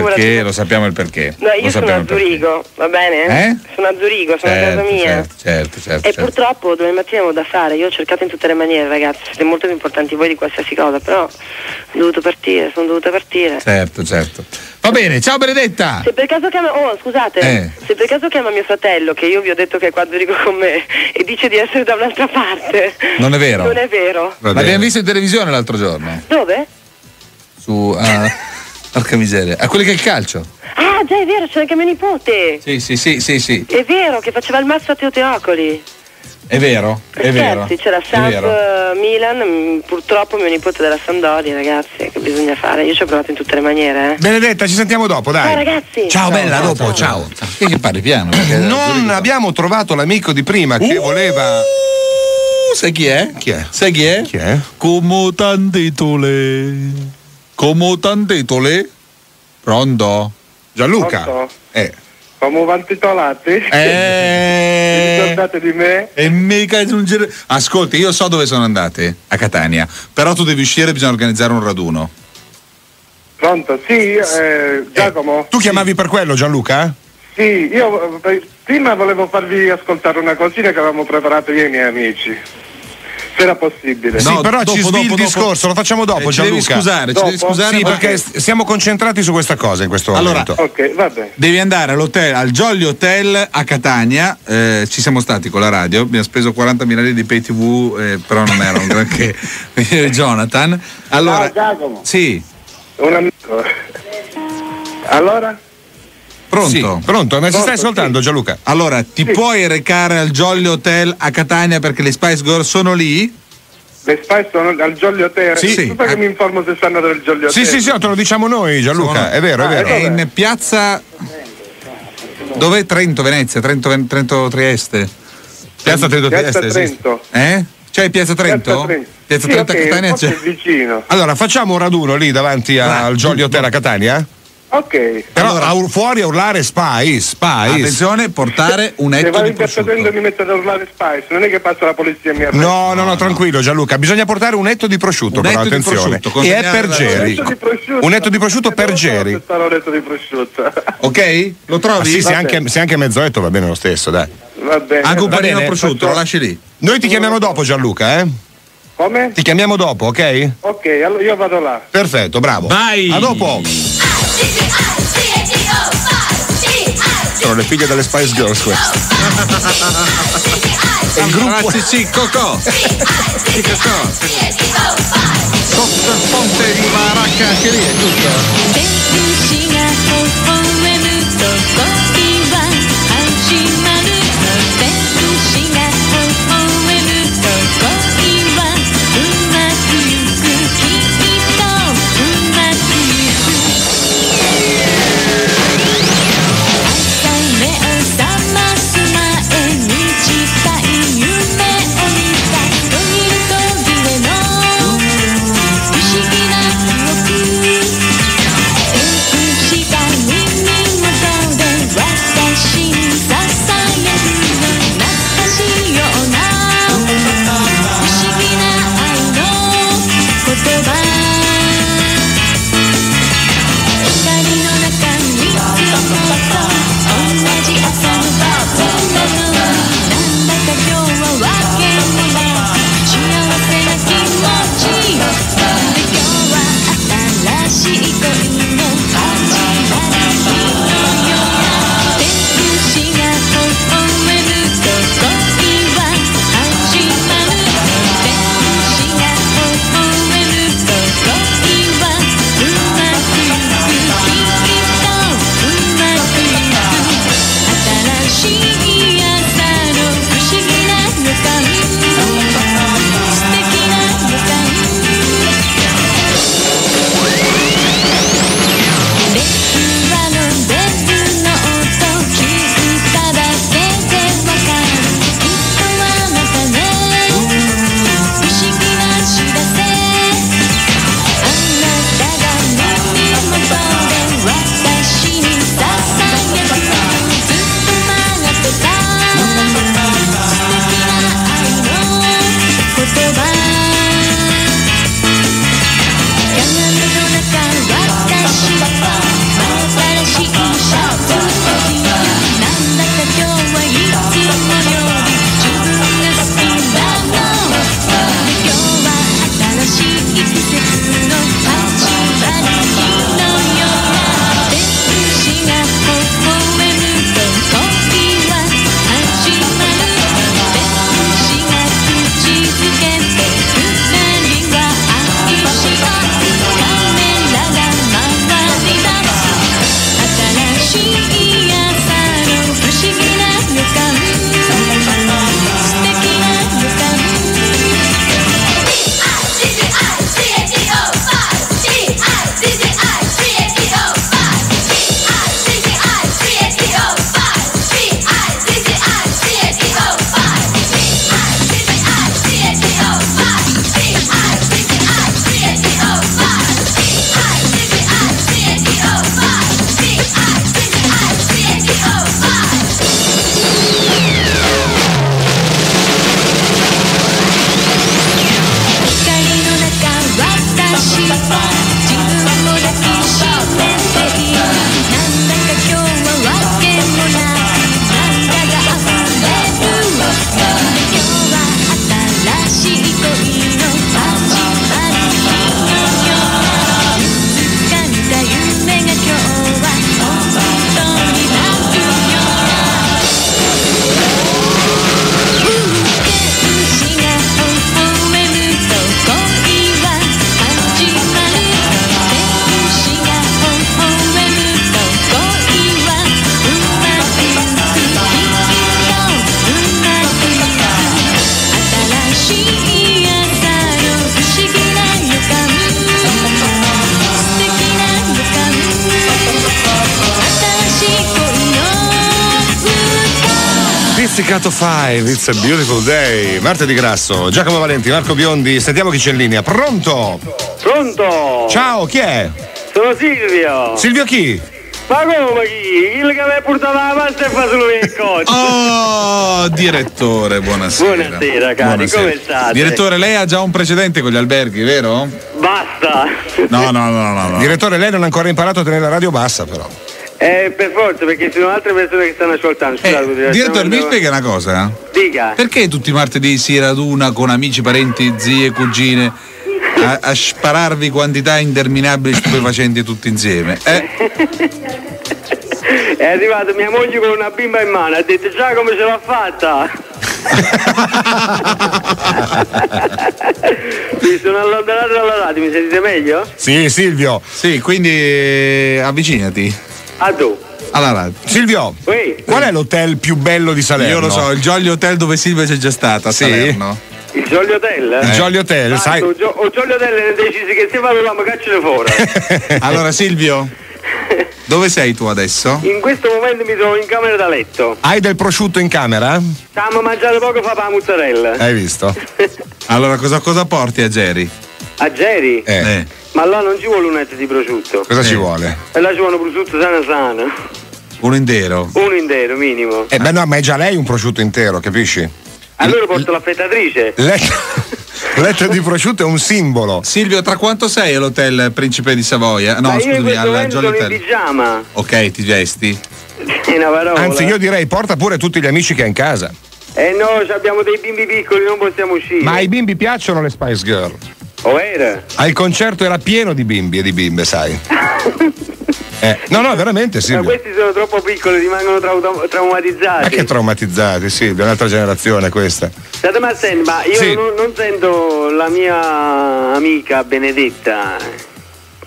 Perché lo sappiamo il perché. No, io Lo sono a. Zurigo, va bene? Eh? Sono a Zurigo, sono a Certo, casa mia. certo, certo, certo, E certo. purtroppo domani mattina avevo da fare, io ho cercato in tutte le maniere ragazzi, siete molto più importanti voi di qualsiasi cosa, però ho dovuto partire, sono dovuta partire. Certo, certo. Va bene, ciao Benedetta. Se per caso chiama, oh scusate, Eh. se per caso chiama mio fratello, che io vi ho detto che è qua a Zurigo con me, e dice di essere da un'altra parte. Non è vero. Non è vero. L'abbiamo visto in televisione l'altro giorno. Dove? Su. ah, porca miseria. A quelli che è il calcio. Ah già è vero, c'è anche mio nipote. Sì, sì, sì, sì, sì. È vero, che faceva il mazzo a Teo Teocoli. È vero, è vero. Scherzi, c'era è Samp vero. eh, Milan, mm, purtroppo mio nipote della Sandori, ragazzi, che bisogna fare? Io ci ho provato in tutte le maniere, eh. Benedetta, ci sentiamo dopo, dai. Ciao ragazzi! Ciao, bella, a dopo, ciao. Che, che parli piano? Non abbiamo trovato l'amico di prima che Uh! voleva. Sai chi è? Chi è? Sai chi è? Chi è? Come tantitole. Come tantitole. Pronto? Gianluca. Pronto? Eh. Come van titolati? Vi Eh. ricordate di me? E mica aggiungere. Ascolti, io so dove sono andate, a Catania. Però tu devi uscire bisogna organizzare un raduno. Pronto? Sì, eh, Giacomo? Tu chiamavi per quello, Gianluca? Sì, io eh, prima volevo farvi ascoltare una cosina che avevamo preparato io e i miei amici. Se era possibile. sì, però dopo, ci dopo, il dopo. discorso, lo facciamo dopo, Eh, ci devi Gianluca. scusare, ci devi Dopo? scusare Sì, perché s- siamo concentrati su questa cosa in questo Allora, momento. Ok, va bene. devi andare all'hotel, al Jolly Hotel a Catania. eh, ci siamo stati con la radio, abbiamo speso 40 lire di pay tv, eh, però non era un granché. Jonathan. Allora, Ciao Giacomo, sì, un amico. Allora? Pronto? Sì, pronto, ne ci stai ascoltando, Gianluca? Allora, ti puoi recare al Jolly Hotel a Catania perché le Spice Girls sono lì? Le Spice sono al Jolly Hotel? Sì, sì. Che mi informo se stanno del Jolly Hotel. Sì, sì, sì, te lo diciamo noi, Gianluca. Sono- È vero, è Ah, vero. è È in piazza. Dov'è Trento, Venezia? Trento, Trento Trieste? Piazza Trento Piazza Trieste esiste. Trento. Eh? C'è Piazza Trento? Piazza Trento. Piazza Sì, Trento ok, a Catania c'è. è vicino. Allora, facciamo un raduno lì davanti a- al Jolly Hotel a Catania? Ok. Però a ur- fuori a urlare Spice, Spice. Attenzione, portare un Se etto vado di in piazza prosciutto. Trento mi metto ad urlare Spice, non è che passa la polizia e mi arresta. No, no, no, tranquillo Gianluca, bisogna portare un etto di prosciutto, Un però attenzione. prosciutto, e è per Jerry. Un etto di prosciutto. Per Non so Jerry. se sarà un etto di prosciutto. Ok? Lo Ah, trovi? sì, se anche, se anche mezzo etto va bene lo stesso, dai. Va bene. Anche un panino bene, prosciutto, faccio- lo lasci lì. Noi ti chiamiamo dopo Gianluca, eh? Come? Ti chiamiamo dopo, ok? Ok, allora io vado là. Perfetto, bravo. Vai! A dopo. Sono le figlie delle Spice Girls queste. È il gruppo. Sì, Cocò. Sotto il ponte di Maracca, anche lì, è giusto? 5, it's a beautiful day. Martedì Grasso, Giacomo Valenti, Marco Biondi, sentiamo chi c'è in linea. Pronto? Pronto? Ciao, chi è? Sono Silvio. Silvio chi? Ma come chi? Il che mi ha portato la pasta e fa solo il coach. Oh, direttore, buonasera. Buonasera, cari, Buonasera. come state? Direttore, lei ha già un precedente con gli alberghi, vero? Basta. No, no, no, no. no. Direttore, lei non ha ancora imparato a tenere la radio bassa, però. Eh, per forza, perché ci sono altre persone che stanno ascoltando. Scusate, Eh, Direttore, mi spiega una cosa? Dica. Perché tutti i martedì si raduna con amici, parenti, zie, cugine a, a spararvi quantità interminabili stupefacenti tutti insieme? Eh? È arrivata mia moglie con una bimba in mano, ha detto già come ce l'ha fatta. mi sono allontanato dalla radio, mi sentite meglio? Sì, Silvio. Sì, quindi eh, avvicinati A tu. alla radio. Silvio, Ui, qual è l'hotel più bello di Salerno? Io lo so, il Jolly Hotel dove Silvia c'è già stata, Sì? Salerno. il Jolly Hotel? Il Jolly Hotel, sai? O, Gio- o Jolly Hotel ne decisi che se vado là, ma cacciano fuori. Allora Silvio, dove sei tu adesso? In questo momento mi trovo in camera da letto. Hai del prosciutto in camera? Stavamo mangiando poco fa per la mozzarella. Hai visto? Allora cosa, cosa porti a Jerry? A Geri? Eh, Eh. Ma là non ci vuole un etto di prosciutto. cosa ci Eh. vuole? E là ci vuole un prosciutto sana sana. Uno intero. Uno intero, minimo. Eh beh no, ma è già lei un prosciutto intero, capisci? Allora porto l'affettatrice. Letto, letto di prosciutto è un simbolo. Silvio, tra quanto sei all'hotel Principe di Savoia? No, scusami, al Jolly sono in Hotel. pigiama. Ok, ti vesti. È una parola. Anzi, io direi porta pure tutti gli amici che hai in casa. Eh no, abbiamo dei bimbi piccoli, non possiamo uscire. Ma ai bimbi piacciono le Spice Girl? O era? Al concerto era pieno di bimbi e di bimbe, sai? Eh, no, no, veramente Ma Silvio. questi sono troppo piccoli, rimangono trau- traumatizzati. Ma che traumatizzati, Silvio, è un'altra generazione questa. State ma senti, ma io Sì. non, non sento la mia amica Benedetta.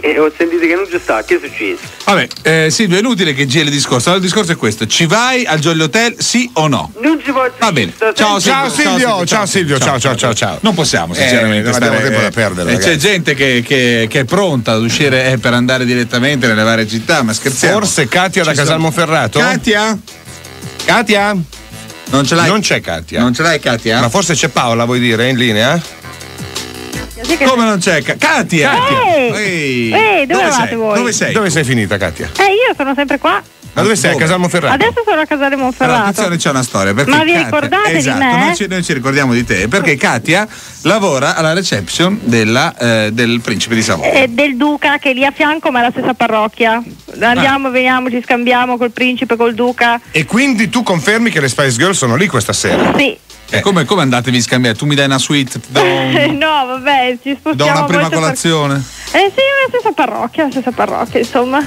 E ho sentito che non ci sta, che è successo? Vabbè, eh, Silvio, è inutile che giri il discorso. Allora, il discorso è questo: ci vai al Jolly Hotel, sì o no? Non ci posso Va bene. Ciao Ciao Silvio, ciao Silvio, ciao ciao ciao ciao. Non possiamo, sinceramente. Eh, non abbiamo tempo da perdere, eh, c'è gente che, che- che è pronta ad uscire eh, per andare direttamente nelle varie città, ma scherziamo. Forse Katia da Ci Casal sono- Monferrato? Katia? Katia? Non ce l'hai? Non c'è Katia. Non ce l'hai, Katia? Ma forse c'è Paola, vuoi dire, in linea? Come non c'è? Ka- Katia! Ehi! Ehi, dove eravate sei? voi? Dove sei? Dove sei finita, Katia? Eh, io sono sempre qua. Ma dove sei? A Dove? Casal Monferrato? Adesso sono a Casale Allora, Monferrato. attenzione, c'è una storia. Perché Ma vi Katia- ricordate di esatto, me? Noi ci, noi ci ricordiamo di te, perché Katia lavora alla reception della, eh, del Principe di Savoia. E del Duca che è lì a fianco ma è la stessa parrocchia. Andiamo, veniamo, ci scambiamo col principe, col Duca. E quindi tu confermi che le Spice Girl sono lì questa sera? Sì. E come, come andatevi a scambiare? Tu mi dai una suite, un- no, vabbè, ci do spostiamo una prima molto per- colazione. Eh sì, la stessa parrocchia, la stessa parrocchia, insomma.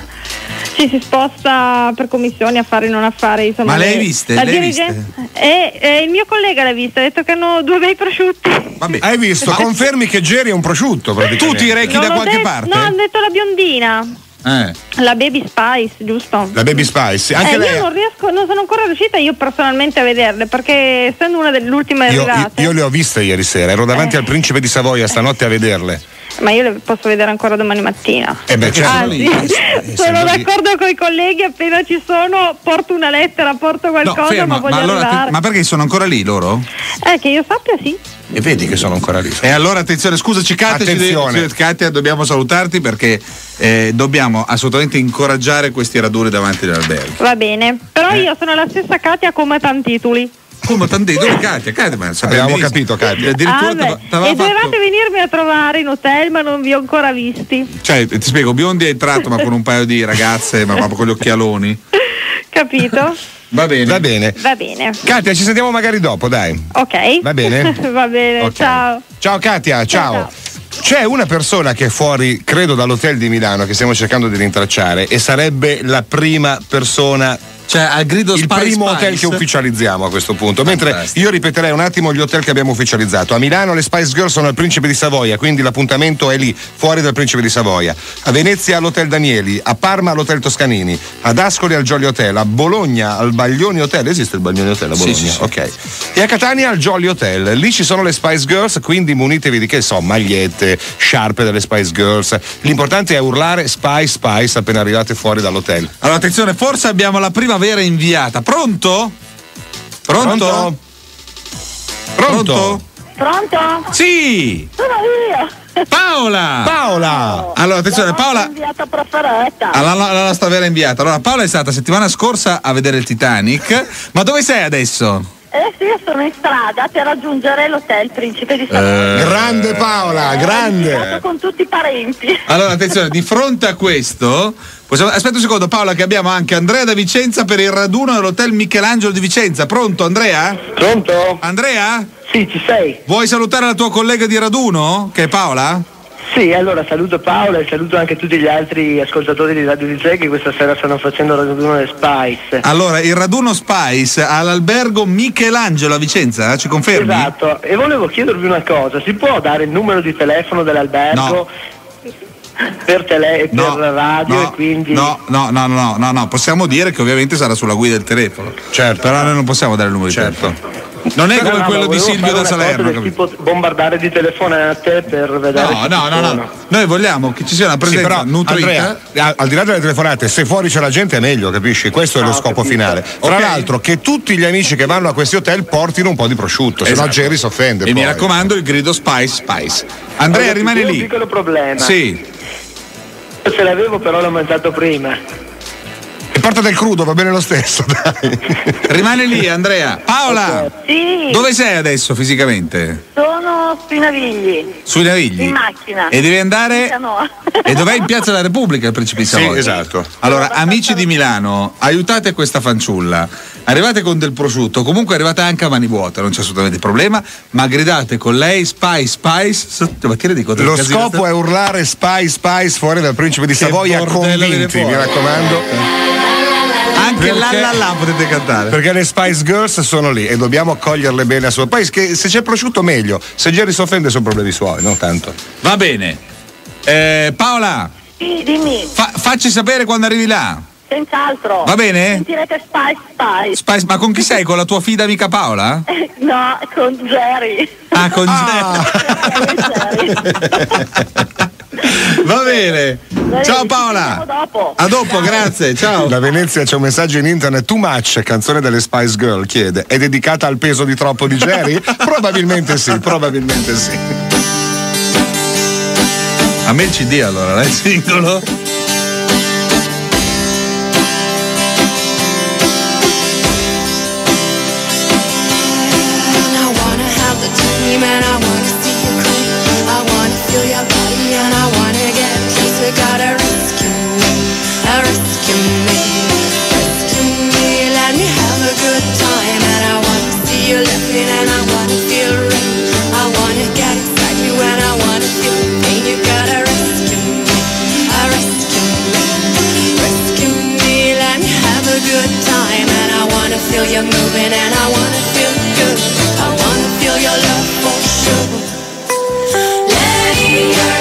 Ci si sposta per commissioni, affari, non affari, insomma. Ma le hai le- viste? la Le hai dirigen- E, e il mio collega l'ha vista, ha detto che hanno due bei prosciutti. Vabbè. Hai visto? Confermi che Jerry è un prosciutto, praticamente. Tu ti rechi Non da qualche det- parte? No, hanno detto la biondina. Eh. La Baby Spice, giusto? La Baby Spice, anche eh, lei. io non riesco, non sono ancora riuscita io personalmente a vederle perché essendo una delle ultime Io, io- arrivate, io le ho viste ieri sera, ero davanti Eh. al principe di Savoia stanotte a vederle. Ma io le posso vedere ancora domani mattina. E beh, certo. Anzi, Eh, sono lì- d'accordo con i colleghi, appena ci sono porto una lettera, porto No, qualcosa, ferma, ma voglio ma, allora arrivare. ti- ma perché sono ancora lì loro? Eh, che io sappia sì. E vedi che sono ancora lì. E allora attenzione, scusaci Katia, Attenzione. Katia, dobbiamo salutarti perché eh, dobbiamo assolutamente incoraggiare questi raduni davanti all'albergo. Va bene. Però Eh. io sono la stessa Katia come tanti titoli. Come tanti dove Katia? Katia, ma Abbiamo capito, Katia. Addirittura Ah, t'ava- t'aveva e fatto- dovevate venirmi a trovare in hotel, ma non vi ho ancora visti. Cioè, ti spiego, Biondi è entrato ma con un paio di ragazze, ma proprio con gli occhialoni. Capito? Va bene. Va bene. Va bene. Katia, ci sentiamo magari dopo, dai. Ok. Va bene? Va bene, Ok. ciao. Ciao Katia, ciao. C'è una persona che è fuori, credo, dall'hotel di Milano che stiamo cercando di rintracciare e sarebbe la prima persona. Cioè, al grido il Spice primo Spice. hotel che ufficializziamo a questo punto. Mentre Fantastico. io ripeterei un attimo gli hotel che abbiamo ufficializzato. A Milano le Spice Girls sono al Principe di Savoia, quindi l'appuntamento è lì, fuori dal Principe di Savoia. A Venezia all'Hotel Danieli, a Parma all'Hotel Toscanini, ad Ascoli al Jolly Hotel, a Bologna al Baglioni Hotel. Esiste il Baglioni Hotel a Sì, Bologna? sì, sì. Ok. E a Catania al Jolly Hotel. Lì ci sono le Spice Girls, quindi munitevi di che so, magliette, sciarpe delle Spice Girls. L'importante è urlare Spice Spice appena arrivate fuori dall'hotel. Allora, attenzione, forse abbiamo la primavera inviata. Pronto? Pronto? Pronto? Pronto? Sì! Sono io. Paola! Paola! Allora, attenzione, Paola. inviata preferita. Ah, La, la, la nostra vera inviata. Allora, Paola è stata settimana scorsa a vedere il Titanic. Ma dove sei adesso? Eh sì, io sono in strada per raggiungere l'hotel Principe di Savoia. Grande Paola, grande. Con tutti i parenti. Allora, attenzione, di fronte a questo, possiamo- aspetta un secondo, Paola, che abbiamo anche Andrea da Vicenza per il raduno dell'hotel Michelangelo di Vicenza. Pronto, Andrea? Pronto? Andrea? Sì, ci sei. Vuoi salutare la tua collega di raduno, che è Paola? Sì, allora saluto Paola e saluto anche tutti gli altri ascoltatori di Radio DJ che questa sera stanno facendo raduno delle Spice. Allora, il raduno Spice all'albergo Michelangelo a Vicenza, eh? ci confermi? Esatto, e volevo chiedervi una cosa, si può dare il numero di telefono dell'albergo per, tele- No, per radio no, e quindi... No, no, no, no, no, no, possiamo dire che ovviamente sarà sulla guida del telefono. Certo. Però noi non possiamo dare il numero di telefono. Non è No, come no, quello ma di Silvio da Salerno. capito? tipo bombardare di telefonate per vedere No, no, no, no. Noi vogliamo che ci sia una Sì, presenza però nutrita. Andrea, al di là delle telefonate, se fuori c'è la gente è meglio, capisci? Questo è lo Ah, scopo capito. finale. Tra Ok. l'altro, che tutti gli amici che vanno a questi hotel portino un po' di prosciutto, se no Esatto. Jerry si offende. E mi poi. raccomando il grido Spice Spice. Andrea Allora, rimane c'è lì. un piccolo problema. Sì. Ce l'avevo però l'ho mangiato prima. Porta del crudo, va bene lo stesso, dai. Rimane lì Andrea. Paola, Sì, dove sei adesso fisicamente? sono sui Navigli. Sui Navigli. In macchina. E devi andare-. E dov'è in Piazza della Repubblica il Principe di Sì, Savoia? esatto. Allora, amici di Milano, aiutate questa fanciulla. Arrivate con del prosciutto, comunque arrivate anche a mani vuote, non c'è assolutamente problema, ma gridate con lei Spice Spice. so- Ma ti rendi conto Lo scopo è urlare Spice Spice fuori dal principe di Savoia convinti, mi raccomando. Anche Perché- la la potete cantare. Perché le Spice Girls sono lì e dobbiamo accoglierle bene a suo. Poi che se c'è prosciutto meglio, se Jerry si offende sono problemi suoi, non tanto. Va bene. Eh, Paola, Sì, dimmi, fa- facci sapere quando arrivi là. senz'altro. Va bene? Sentirete Spice Spice. Spice, ma con chi sei? Con la tua fida amica Paola? No, con Jerry. Ah, con Jerry. Va bene. Ciao ci Paola. A dopo, grazie. Ciao. Da Venezia c'è un messaggio in internet, Too Much, canzone delle Spice Girl, chiede, è dedicata al peso di troppo di Jerry? probabilmente sì, probabilmente sì. A me il CD allora, il singolo. yeah.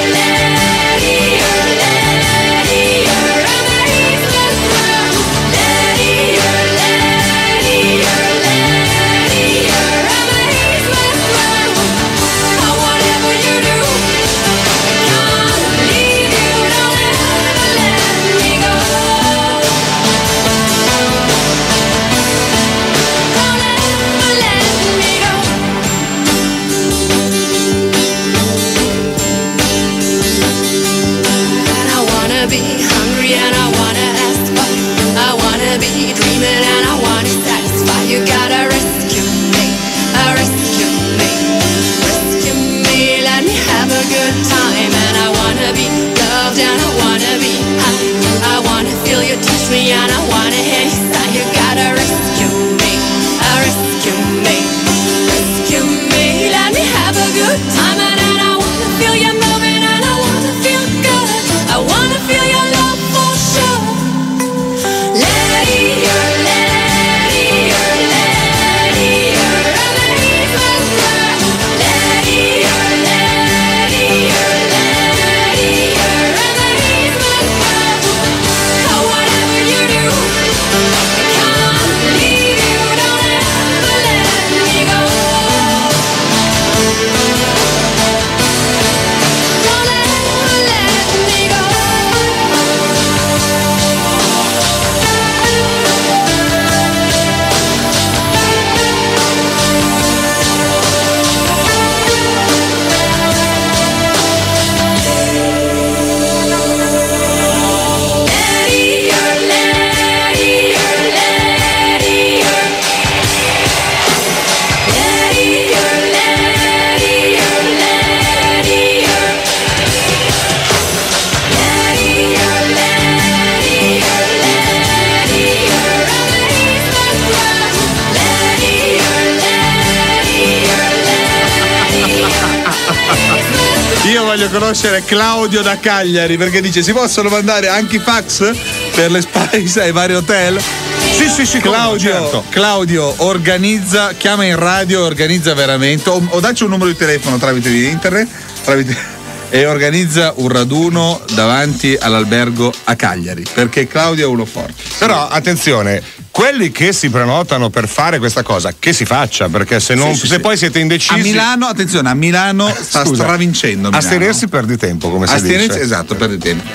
Claudio da Cagliari perché dice si possono mandare anche i fax per le Spice ai vari hotel? Sì, sì, sì, Claudio, certo. Claudio organizza, chiama in radio organizza veramente, o, o dacci un numero di telefono tramite internet tramite- e organizza un raduno davanti all'albergo a Cagliari perché Claudio è uno forte. Però attenzione, quelli che si prenotano per fare questa cosa, che si faccia, perché se, non, Sì, sì, se sì. poi siete indecisi. A Milano, attenzione, a Milano sta Scusa, stravincendo. Milano. Astenersi perdi tempo, come si Astenersi, dice. esatto, per il tempo.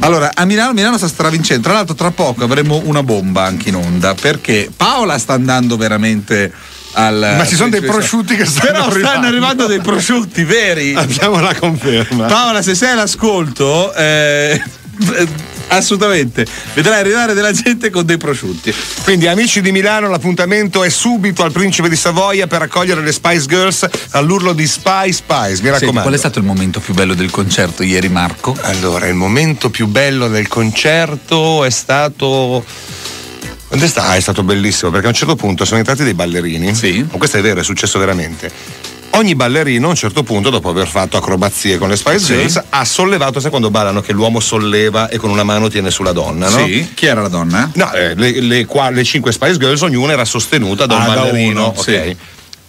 Allora, a Milano, Milano sta stravincendo. Tra l'altro, tra poco avremo una bomba anche in onda perché Paola sta andando veramente al. Ma ci sono dei prosciutti che stanno Però stanno arrivando. arrivando dei prosciutti veri. Abbiamo la conferma. Paola, se sei all'ascolto, eh, assolutamente vedrai arrivare della gente con dei prosciutti. Quindi, amici di Milano, l'appuntamento è subito al Principe di Savoia per accogliere le Spice Girls all'urlo di Spy Spice. Mi Senti, raccomando. qual è stato il momento più bello del concerto ieri, Marco? Allora, il momento più bello del concerto è stato. Quando è stato? Ah, è stato bellissimo perché a un certo punto sono entrati dei ballerini. Sì. Questo è vero, è successo veramente. Ogni ballerino a un certo punto, dopo aver fatto acrobazie con le Spice Sì. Girls, ha sollevato, sai quando ballano che l'uomo solleva e con una mano tiene sulla donna, no? Sì. Chi era la donna? No, eh, le, le qua- le cinque Spice Girls, ognuna era sostenuta da un Ah, da ballerino. uno, ok. sì.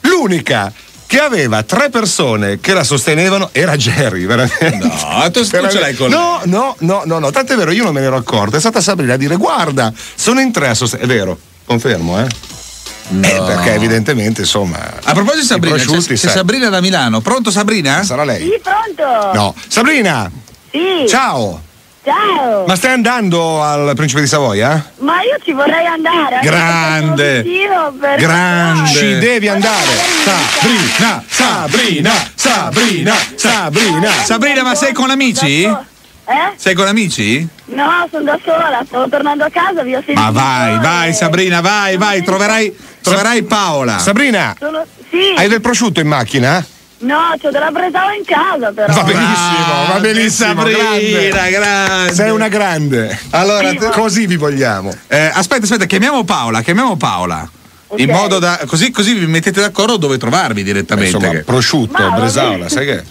L'unica che aveva tre persone che la sostenevano era Jerry, veramente. No, tu, tu ce l'hai con No, no, no, no, no, tant'è vero, io non me ne ero accorto. È stata Sabrina a dire: guarda, sono in tre a sostenere. È vero, confermo, eh? Eh, perché evidentemente, insomma. A proposito di Sabrina, c'è, c'è. Sabrina da Milano. Pronto Sabrina? Sarà lei? Sì, pronto? No. Sabrina! Sì. Ciao! Ciao. Ma stai andando al Principe di Savoia? Ma io ci vorrei andare. Grande. per- Grande! Ci devi andare! Sabrina! Sabrina! Sabrina! Sabrina! Sabrina, ma sei con amici? Eh? Sei con amici? No, sono da sola, stavo tornando a casa, vi ho sentito. Ma vai, vai Sabrina, vai, vai, troverai, troverai Paola. Sabrina! Sono... Sì. Hai del prosciutto in macchina? No, c'ho della bresaola in casa però. Va benissimo, va benissimo. Sabrina, grande. grande. Sei una grande. Allora, così vi vogliamo. Eh, aspetta, aspetta, chiamiamo Paola, chiamiamo Paola. In modo da. Così, così vi mettete d'accordo dove trovarvi direttamente. Insomma, che- prosciutto, bresaola, sai che?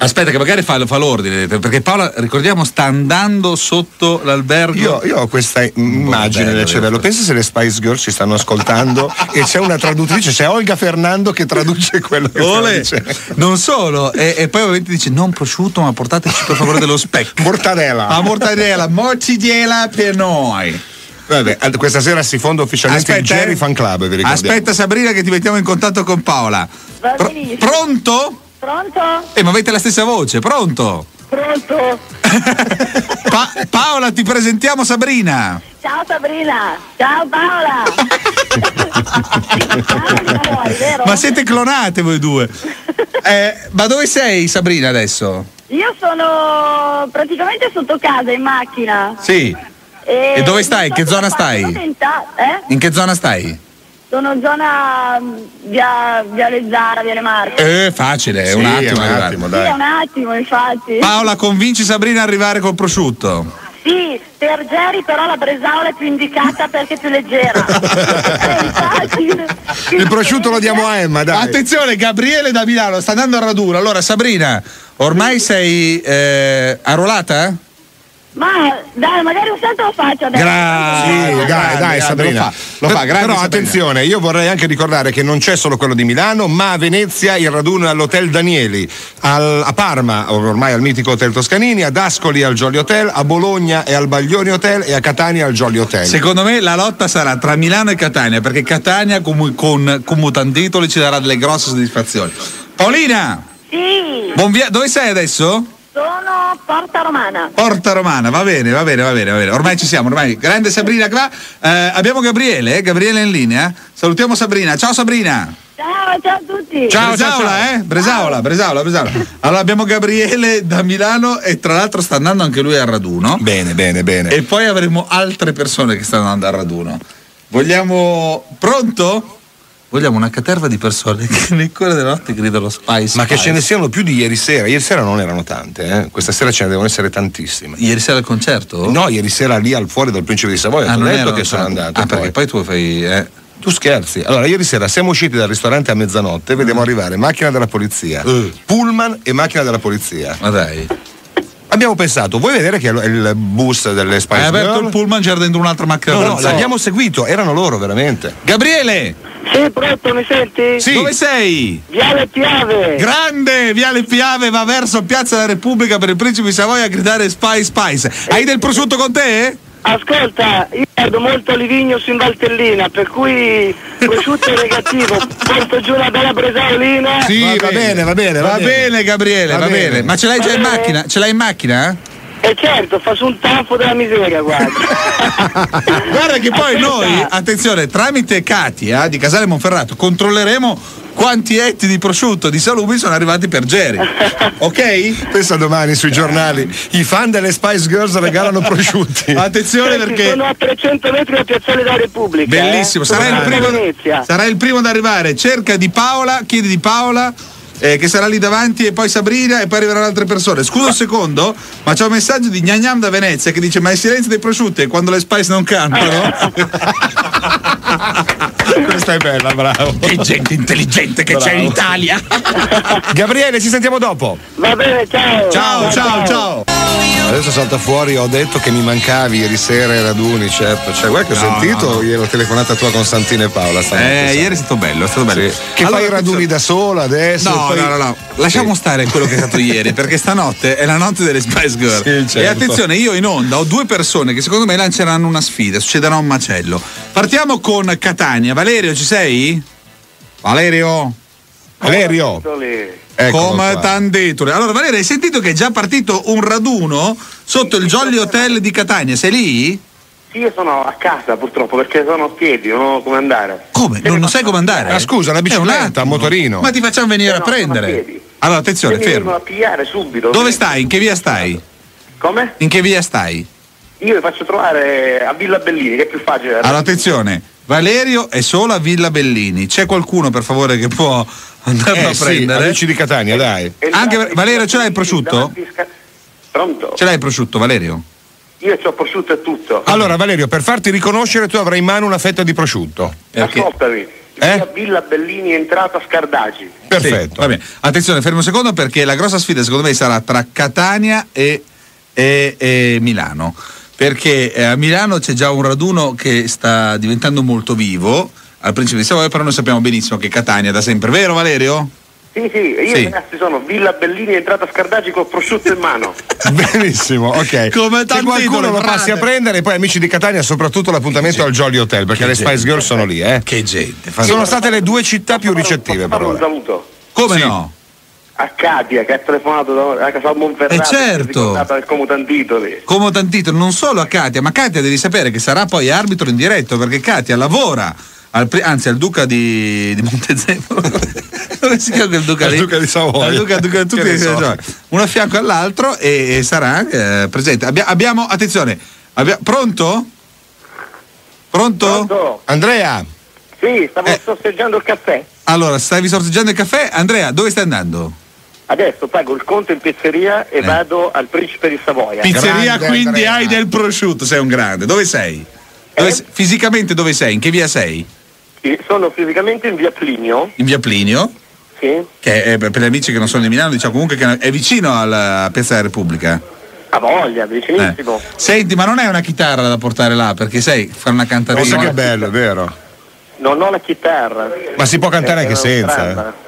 Aspetta, che magari fa, fa l'ordine. Perché Paola, ricordiamo, sta andando sotto l'albergo. Io, io ho questa immagine bello, nel cervello. Pensa se le Spice Girls ci stanno ascoltando e c'è una traduttrice, c'è Olga Fernando che traduce quello che Ole. dicendo. Non solo, e, e poi ovviamente dice non prosciutto, ma portateci per favore dello specchio. Mortadella. A mortadella, morcidiela per noi. Vabbè, questa sera si fonda ufficialmente il Jerry eh. Fan Club. Aspetta Sabrina che ti mettiamo in contatto con Paola. Benissimo. pronto? Pronto? Eh, ma avete la stessa voce, pronto? Pronto? Pa- Paola, ti presentiamo Sabrina. Ciao Sabrina. Ciao Paola. Ma siete clonate voi due. Eh, ma dove sei Sabrina adesso? Io sono praticamente sotto casa in macchina. Sì. E, E dove stai? non Che zona stai? tenta- eh? In che zona stai? Sono in zona mm, via, via Le Zara, via Le Marche. Eh, facile, è Sì, un è attimo. un attimo, Sì, dai. è un attimo, infatti. Paola, convinci Sabrina ad arrivare col prosciutto. Sì, per Jerry però la bresaola è più indicata perché è più leggera. Eh, infatti. Il prosciutto lo diamo a Emma, dai. Attenzione, Gabriele da Milano sta andando al raduno. Allora, Sabrina, ormai sei eh, arruolata? Ma dai, magari un salto lo faccio adesso. Sì, dai, dai, Sabrina. lo fa, lo fa, Però Sabrina. attenzione, io vorrei anche ricordare che non c'è solo quello di Milano, ma a Venezia il raduno è all'Hotel Danieli, al- a Parma ormai al mitico Hotel Toscanini, ad Ascoli al Jolly Hotel, a Bologna e al Baglioni Hotel e a Catania al Jolly Hotel. Secondo me la lotta sarà tra Milano e Catania, perché Catania con, con, con mutantitoli ci darà delle grosse soddisfazioni. Paolina, Sì, buon via- dove sei adesso? Sono Porta Romana. Porta Romana, va bene, va bene, va bene, va bene. Ormai ci siamo, ormai. Grande Sabrina qua. Eh, abbiamo Gabriele, eh, Gabriele in linea. Salutiamo Sabrina. Ciao Sabrina. Ciao, ciao a tutti. Ciao, Bresaola, eh? Bresaola, Bresaola, Bresaola. Allora abbiamo Gabriele da Milano e tra l'altro sta andando anche lui al raduno. Bene, bene, bene. E poi avremo altre persone che stanno andando al raduno. Vogliamo. Pronto? Vogliamo una caterva di persone che nel cuore della notte gridano Spice. Ma che ce ne siano più di ieri sera. Ieri sera non erano tante, eh. questa sera ce ne devono essere tantissime. Ieri sera al concerto? No, ieri sera lì al fuori del Principe di Savoia. Ah, non detto che sono tante. andato. Ah, perché poi tu fai. Eh. Tu scherzi. Allora, ieri sera siamo usciti dal ristorante a mezzanotte e Mm. vediamo arrivare macchina della polizia, pullman e macchina della polizia. Ma dai. Abbiamo pensato, vuoi vedere che è il bus delle Spice Hai aperto Girl? il pullman, c'era dentro un'altra macchina. No, no, l'abbiamo seguito, erano loro veramente. Gabriele! Sì, pronto, mi senti? Sì. Dove sei? Viale Piave. Grande! Viale Piave va verso Piazza della Repubblica per il Principe di Savoia a gridare Spice Spice. Hai del prosciutto con te? Ascolta, io vado molto Livigno in Valtellina, per cui prosciutto è negativo. Porto giù una bella bresaolina. Sì, va, bene, va bene, va, bene, Gabriele, va, Va bene. bene. Ma ce l'hai già in Va bene. macchina? Ce l'hai in macchina? E certo, fa su un tanfo della miseria, guarda. Guarda che poi noi, attenzione, tramite Katia di Casale Monferrato controlleremo quanti etti di prosciutto di salumi sono arrivati per Jerry. Ok? Pensa domani sui giornali, i fan delle Spice Girls regalano prosciutti. Attenzione Senti, perché Sono a 300 metri dal piazzale della Repubblica. Bellissimo, eh? sarà il, primo, sarà il primo ad arrivare. Cerca di Paola, chiedi di Paola. Eh, che sarà lì davanti e poi Sabrina e poi arriveranno altre persone. Scusa un secondo, ma c'è un messaggio di Gnagnam da Venezia che dice: Ma il silenzio dei prosciutti è quando le Spice non cantano. Questa è bella, bravo. Che gente intelligente che c'è in Italia. Gabriele, ci sentiamo dopo. Va bene, ciao. Ciao, ciao, ciao. Adesso salta fuori, ho detto che mi mancavi ieri sera ai raduni, certo. Cioè, guarda che ho No, sentito no. ieri la telefonata tua con Santino e Paola. Eh, ieri è stato bello, è stato bello. Sì. Che Allora, fai i raduni da sola adesso? No, poi- no, no, no. Lasciamo stare quello che è stato ieri, perché stanotte è la notte delle Spice Girl. Sì, certo. E attenzione, io in onda ho due persone che secondo me lanceranno una sfida, succederà un macello. Partiamo con Catania. Valerio, ci sei? Valerio? Valerio? Eccolo Come detto. Allora, Valerio, hai sentito che è già partito un raduno sotto il Jolly Hotel di Catania? Sei lì? Sì, io sono a casa purtroppo perché sono a piedi, non ho come andare. Come? Non, non sai come andare? Ah, scusa, un bicicletta, un motorino. Ma ti facciamo venire a no, a prendere. piedi. Allora, attenzione, Mi fermo. a pigliare subito. Dove stai? In che via stai? Come? In che via stai? Io vi faccio trovare a Villa Bellini, che è più facile. Allora, attenzione. Valerio è solo a Villa Bellini. C'è qualcuno, per favore, che può andarlo Eh, a sì, prendere? amici di Catania, dai. Anche Valerio, ce l'hai il prosciutto? Pronto? Ce l'hai il prosciutto, Valerio? Io ho prosciutto e tutto. Allora, Valerio, per farti riconoscere, tu avrai in mano una fetta di prosciutto. Ascoltami. Via Villa Bellini, entrata Scardagi. Perfetto. Sì, va bene. Attenzione, fermo un secondo perché la grossa sfida secondo me sarà tra Catania e, e- e Milano. Perché eh, a Milano c'è già un raduno che sta diventando molto vivo al Principe di Savoia, però noi sappiamo benissimo che Catania è da sempre, vero Valerio? Sì, sì, io Sì. ragazzi sono Villa Bellini, entrata Scardagi col prosciutto in mano. Benissimo, ok. Come che tantino qualcuno lo passi a prendere e poi amici di Catania, soprattutto l'appuntamento al Jolly Hotel, perché le Spice Girls sono lì, eh. Che gente. Sono state le due città più ricettive per Fare un ora. saluto Come no? a Katia che ha telefonato da, a casa Monferrato. Eh, certo. del Comutantitoli. Come tantito, non solo a Katia, ma Katia devi sapere che sarà poi arbitro in diretto perché Katia lavora, al anzi al Duca di, di Montezemolo. Come si chiama il Duca lì? Duca di Savoia. Al Duca, Duca- tutti- so. uno a fianco all'altro e, e sarà eh, presente. Abbia- abbiamo, attenzione, abbia- pronto? Pronto? Pronto? Andrea, Sì, stavo Eh. sorseggiando il caffè. Allora, stavi sorteggiando il caffè? Andrea, dove stai andando? Adesso pago il conto in pizzeria e vado al Principe di Savoia. Pizzeria, Grande quindi Andrea. hai del prosciutto, sei un grande. Dove sei? Dove Eh? sei? Fisicamente dove sei? In che via sei? Sono fisicamente in via Plinio. In via Plinio? Sì. che è, per gli amici che non sono di Milano, diciamo comunque che è vicino alla Piazza della Repubblica. A voglia, vicinissimo. Senti, ma non è una chitarra da portare là, perché sai, fare una pensa cantarina. che bello, è vero. Non ho la chitarra. Ma si può cantare anche senza, eh.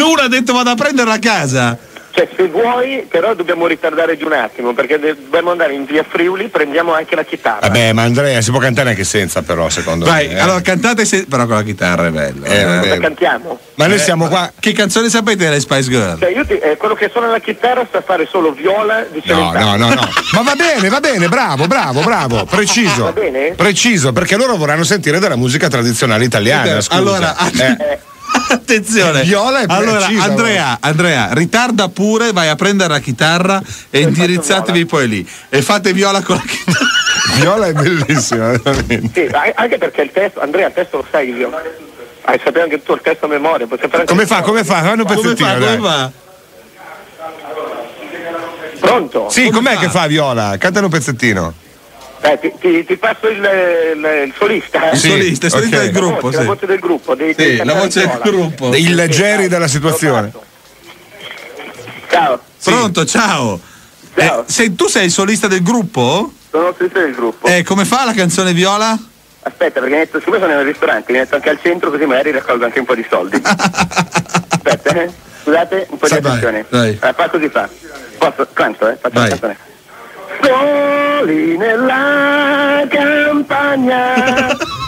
Uno ha detto vado a prenderla a casa. Cioè, se vuoi, però dobbiamo ritardare di un attimo, perché dobbiamo andare in via Friuli, prendiamo anche la chitarra. Vabbè, ma Andrea si può cantare anche senza, però, secondo Vai, me. eh. allora cantate se... però con la chitarra è bella. Eh, vabbè. Cosa cantiamo? Ma noi Eh, siamo qua. Che canzone sapete delle Spice Girl? Cioè, io ti- eh, quello che suona la chitarra sa fare solo viola di No, no, no, no. Ma va bene, va bene, bravo, bravo, bravo. Preciso. Va bene? Preciso, perché loro vorranno sentire della musica tradizionale italiana. Scusa. Allora, Eh, attenzione. Viola è allora, precisa, Andrea, Andrea, ritarda pure, vai a prendere la chitarra e indirizzatevi poi lì. E fate viola con la chitarra. Viola è bellissima, veramente. Sì, anche perché il testo, Andrea, il testo lo sai io. Hai saputo anche tu il testo a memoria. Come fa, come fa? Fammi un Come pezzettino, fa? dai. Come fa? Pronto? Sì, Come com'è fa? che fa Viola? Cantano un pezzettino. Eh, ti, ti- ti passo il, il- il solista. eh? Il solista, il solista del gruppo, La sì. voce del gruppo. Dei, Sì, dei la voce del gruppo. Il Jerry della situazione. Ciao. Pronto, ciao. Eh, sei- tu sei il solista del gruppo? Sono il solista del gruppo. Eh, come fa la canzone viola? Aspetta, perché metto, siccome sono nel ristorante, mi metto anche al centro così magari raccolgo anche un po' di soldi. Aspetta, eh. Scusate, un po' di Sì, vai, attenzione. vai. Eh, fa così fa. Posso? Canto, eh? Faccio Vai. la canzone. Soli nella campagna.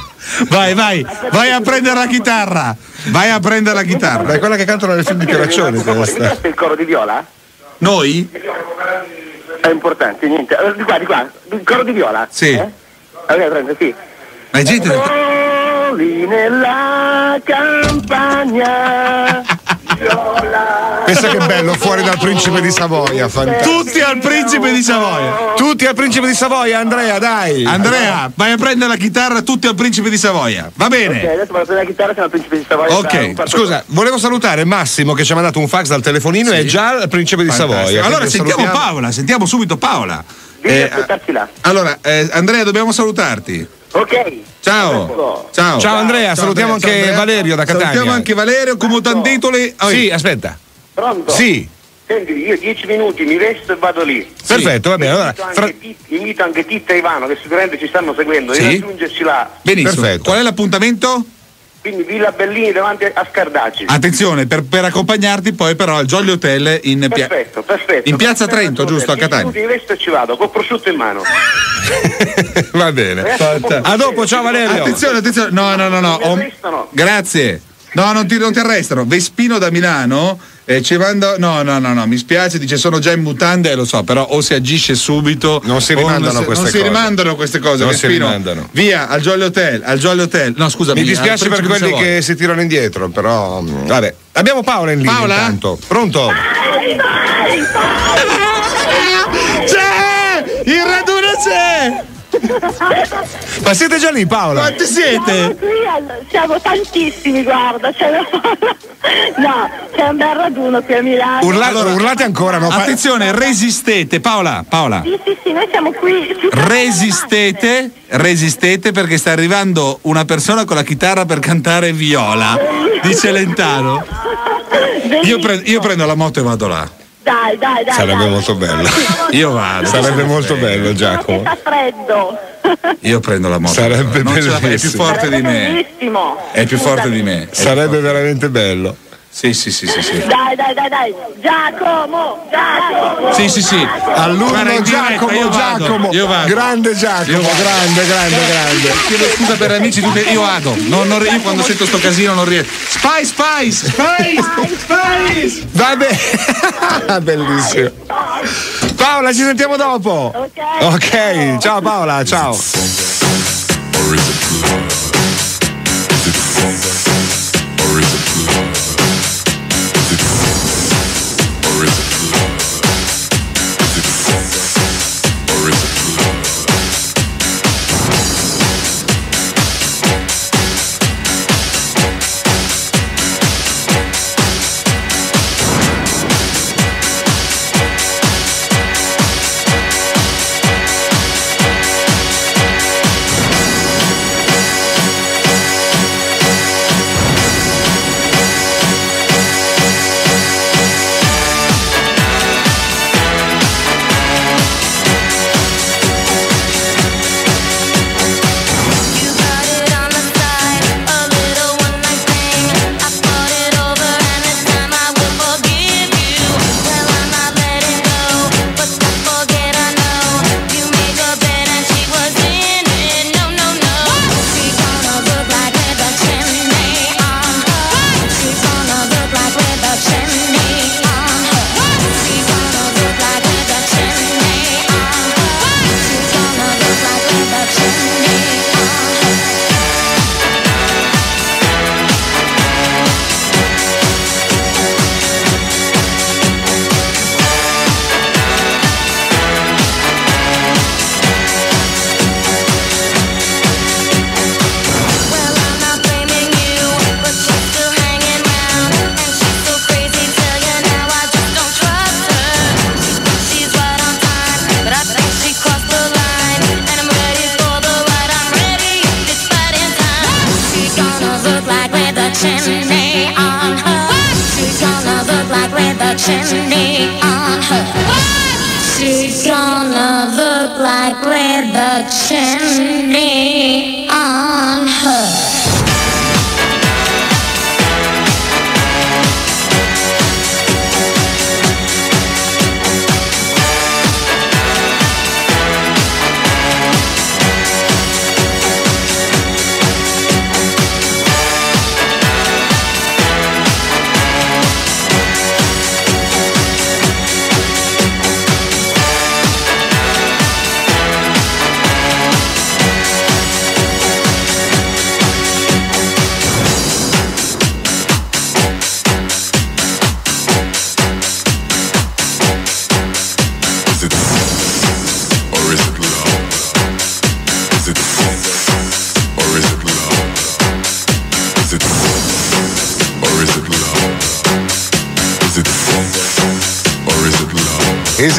Vai, vai, vai a prendere la chitarra. Vai a prendere la chitarra. È quella che cantano nel film di Pieraccioni Mi questa. piace il coro di viola? Noi? È importante, niente. Eh, Di qua, di qua. Il coro di viola? Sì. Eh? Ok, prendo, sì. Ma è gente. Soli nella campagna. Pensa che bello, fuori dal principe di Savoia, fantastico. Tutti al principe di Savoia. Tutti al principe di Savoia, Andrea, dai. Andrea, vai a prendere la chitarra tutti al principe di Savoia. Va Ok, bene. adesso vado a prendere la chitarra, siamo al principe di Savoia. Ok, scusa, volevo salutare Massimo che ci ha mandato un fax dal telefonino e è già il principe di Fantastico. Savoia. Allora sentiamo salutiamo. Paola, sentiamo subito Paola. Devi Eh, aspettarci là. allora, eh, Andrea, dobbiamo salutarti. Ok. Ciao. Ciao. Ciao Andrea, salutiamo Andrea, anche ciao, Andrea. Valerio da Catania. Salutiamo anche Valerio, come titoli. Sì, aspetta. Pronto? Sì. Senti, io dieci minuti mi vesto e vado lì. Perfetto, va bene. Allora, Invito fra- anche, Tit- invito anche Titta e Ivano che sicuramente ci stanno seguendo Sì. di raggiungerci là. Benissimo. Perfetto. Qual è l'appuntamento? Quindi Villa Bellini davanti a Scardacci. Attenzione, per, per accompagnarti poi però al Jolly Hotel in, pia- Perfetto, perfetto. in piazza Trento, giusto, a Catania. vesto e ci vado, col prosciutto in mano. Va bene. A dopo, ciao Valerio. Attenzione, attenzione. No, no, no, no. Grazie. No, non ti, non ti arrestano. Vespino da Milano eh, ci manda. No, no, no, no, mi spiace, dice sono già in mutande, eh, lo so, però o si agisce subito. Non si rimandano si- queste non cose. si rimandano queste cose. Non si Vespino. rimandano. Via al Jolly Hotel, al Jolly Hotel. No, scusami. Mi dispiace per quelli Savoia. che si tirano indietro, però. mm, Vabbè. Abbiamo Paola in linea Paola? intanto. Pronto? C'è! Il raduno c'è! Ma siete già lì, Paola? Quanti siete? Qui al- siamo tantissimi, guarda. C'è no, c'è un bel raduno qui a Milano. Urla- urlate ancora, no? Attenzione, resistete, Paola, Paola. Sì, sì, sì, noi siamo qui. Resistete, resistete perché sta arrivando una persona con la chitarra per cantare viola di Celentano. Io, pre- io prendo la moto e vado là. Dai, dai, dai. Sarebbe dai. molto bello. Io vado. Sarebbe molto bello, Giacomo. Fa freddo. Io prendo la moto. Sarebbe fai, è più bellissimo. forte di me. Bellissimo. È più forte di me. Sarebbe veramente bello. Sì, sì, sì, sì, sì. Dai, dai, dai, dai. Giacomo, Giacomo. Sì, sì, sì. Diretta, Giacomo, io vado, Giacomo. io vado. Grande Giacomo, Io vado. grande, grande, grande. Chiedo scusa per amici, tutti- io vado. Non- non- io quando sento sto casino non riesco. Spice, Spice, Spice, Spice. Va bene. Bellissimo. Paola, ci sentiamo dopo. Ok, ciao Paola, ciao.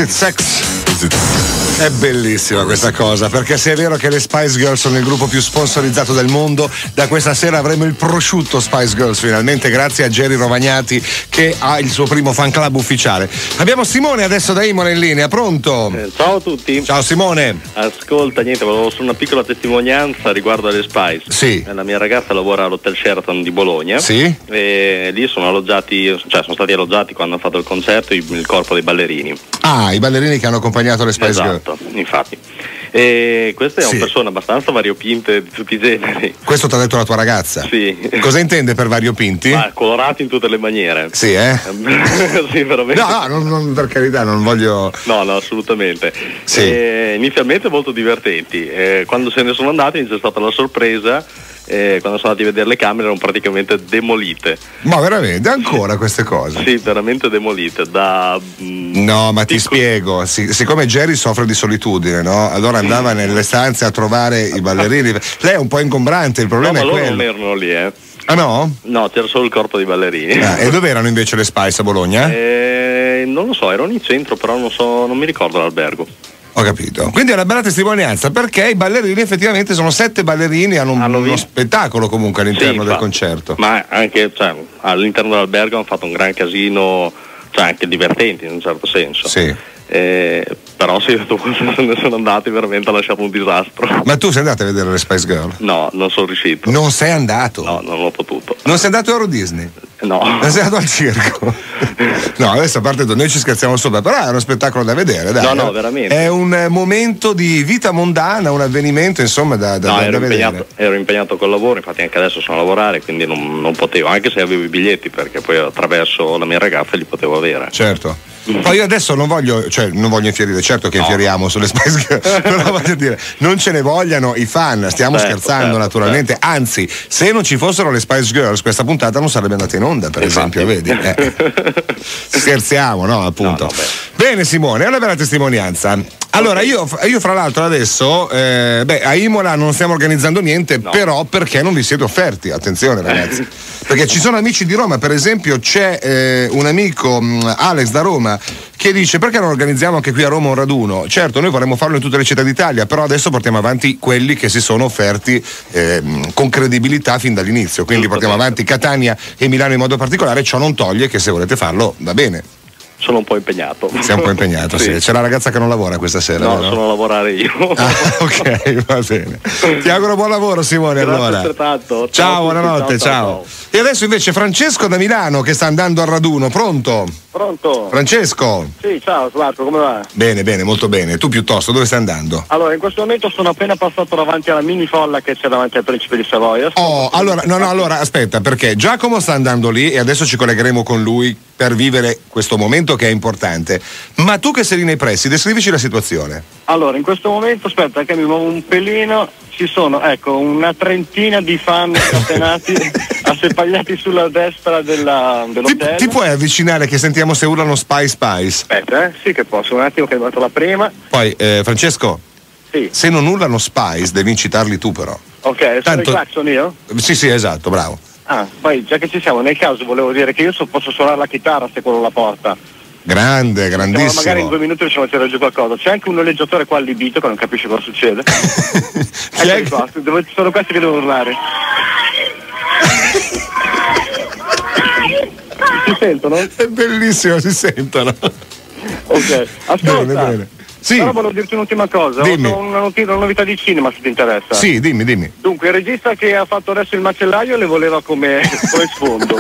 Sex. Is it Bellissima questa cosa, perché se è vero che le Spice Girls sono il gruppo più sponsorizzato del mondo, da questa sera avremo il prosciutto Spice Girls finalmente, grazie a Jerry Rovagnati che ha il suo primo fan club ufficiale. Abbiamo Simone adesso da Imola in linea, pronto? Ciao a tutti. Ciao Simone. Ascolta, niente, volevo solo una piccola testimonianza riguardo alle Spice. Sì. La mia ragazza lavora all'Hotel Sheraton di Bologna. Sì. E lì sono alloggiati, cioè sono stati alloggiati quando hanno fatto il concerto il, il corpo dei ballerini. Ah, i ballerini che hanno accompagnato le Spice Girls. Infatti. E queste Sì. sono persone abbastanza variopinte di tutti i generi. Questo ti ha detto la tua ragazza? Sì. Cosa intende per variopinti? Ma colorati in tutte le maniere. Sì, eh? sì, veramente. No, no, non- non- per carità, non voglio. No, no, assolutamente. Sì. Eh, inizialmente molto divertenti. Eh, quando se ne sono andati c'è stata la sorpresa. Eh, quando sono andati a vedere le camere erano praticamente demolite. Ma veramente, ancora queste cose? Sì, veramente demolite. Da, mm, No, ma ti spiego, Si- siccome Jerry soffre di solitudine, no? Allora andava nelle stanze a trovare i ballerini. Lei è un po' ingombrante, il no, problema ma è loro quello. non erano lì, eh. Ah no? No, c'era solo il corpo dei ballerini. Ah, e dove erano invece le Spice a Bologna? Eh, non lo so, erano in centro, però non, so, non mi ricordo l'albergo. Ho capito. Quindi è una bella testimonianza perché i ballerini effettivamente sono sette ballerini, hanno, un- uno spettacolo comunque all'interno Sì, del infatti. concerto. Ma anche cioè, all'interno dell'albergo hanno fatto un gran casino, cioè anche divertenti in un certo senso. Sì. Eh, però sì, dopo se ne sono andati veramente ha lasciato un disastro. Ma tu sei andato a vedere le Spice Girl? No, non sono riuscito. Non sei andato? No, non ho potuto. Non sei andato a Euro Disney? No. Non sei andato al circo? No, adesso a parte noi ci scherziamo sopra, però è uno spettacolo da vedere, dai. No, no, veramente. È un eh, momento di vita mondana, un avvenimento, insomma, da, da, No, da ero vedere. impegnato, ero impegnato col lavoro, infatti anche adesso sono a lavorare, quindi non, non potevo, anche se avevo i biglietti, perché poi attraverso la mia ragazza li potevo avere. Certo. Poi io adesso non voglio, cioè non voglio infierire, certo che infieriamo sulle Spice Girls, però voglio dire, non ce ne vogliano i fan, stiamo Certo, scherzando certo, naturalmente, anzi, se non ci fossero le Spice Girls questa puntata non sarebbe andata in onda, per esempio, vedi? Eh. Scherziamo, no? Appunto. Bene Simone, è una bella testimonianza. Allora, io, io fra l'altro adesso, eh, beh, a Imola non stiamo organizzando niente, però perché non vi siete offerti? Attenzione ragazzi. Perché ci sono amici di Roma, per esempio c'è eh, un amico, Alex da Roma, che dice perché non organizziamo anche qui a Roma un raduno? Certo, noi vorremmo farlo in tutte le città d'Italia, però adesso portiamo avanti quelli che si sono offerti ehm, con credibilità fin dall'inizio. Quindi portiamo avanti Catania e Milano in modo particolare, ciò non toglie che se volete farlo va bene. Sono un po' impegnato. Sei un po' impegnato, sì. C'è la ragazza che non lavora questa sera. No, vero? sono a lavorare io. Ah, ok, va bene. Ti auguro buon lavoro Simone Grazie allora. altrettanto. Ciao, a tutti, buonanotte, ciao, E adesso invece Francesco da Milano che sta andando al raduno, pronto? Pronto? Francesco? Sì, ciao Marco, come va? Bene, bene, molto bene. Tu piuttosto, dove stai andando? Allora, in questo momento sono appena passato davanti alla mini folla che c'è davanti al Principe di Savoia. Oh, allora, no, no, allora, aspetta, perché Giacomo sta andando lì e adesso ci collegheremo con lui per vivere questo momento che è importante. Ma tu che sei lì nei pressi, descrivici la situazione. Allora, in questo momento, aspetta che mi muovo un pelino, ci sono, ecco, una trentina di fan scatenati, assepagliati sulla destra della, dell'hotel. Ti puoi avvicinare che sentiamo se urlano Spy Spice? Aspetta, eh? Sì che posso, un attimo che è arrivata la prima. Poi, eh, Francesco, Sì. se non urlano Spice, devi incitarli tu però. Ok, sono Tanto- il clacson io? Sì, sì, esatto, bravo. Ah, poi già che ci siamo, nel caso volevo dire che io so- posso suonare la chitarra se quello la porta. Grande, grandissimo. magari in due minuti riusciamo a tirare giù qualcosa. C'è anche un noleggiatore qua allibito che non capisce cosa succede. Eccoli qua, devo- sono questi che devo urlare. si sentono? È bellissimo, si sentono. Ok, ascolta. Bene, bene. Sì. Però volevo dirti un'ultima cosa. Dimmi. Ho una, notizia, una novità di cinema se ti interessa. Sì, dimmi, dimmi. Dunque, il regista che ha fatto adesso il macellaio le voleva come, come sfondo.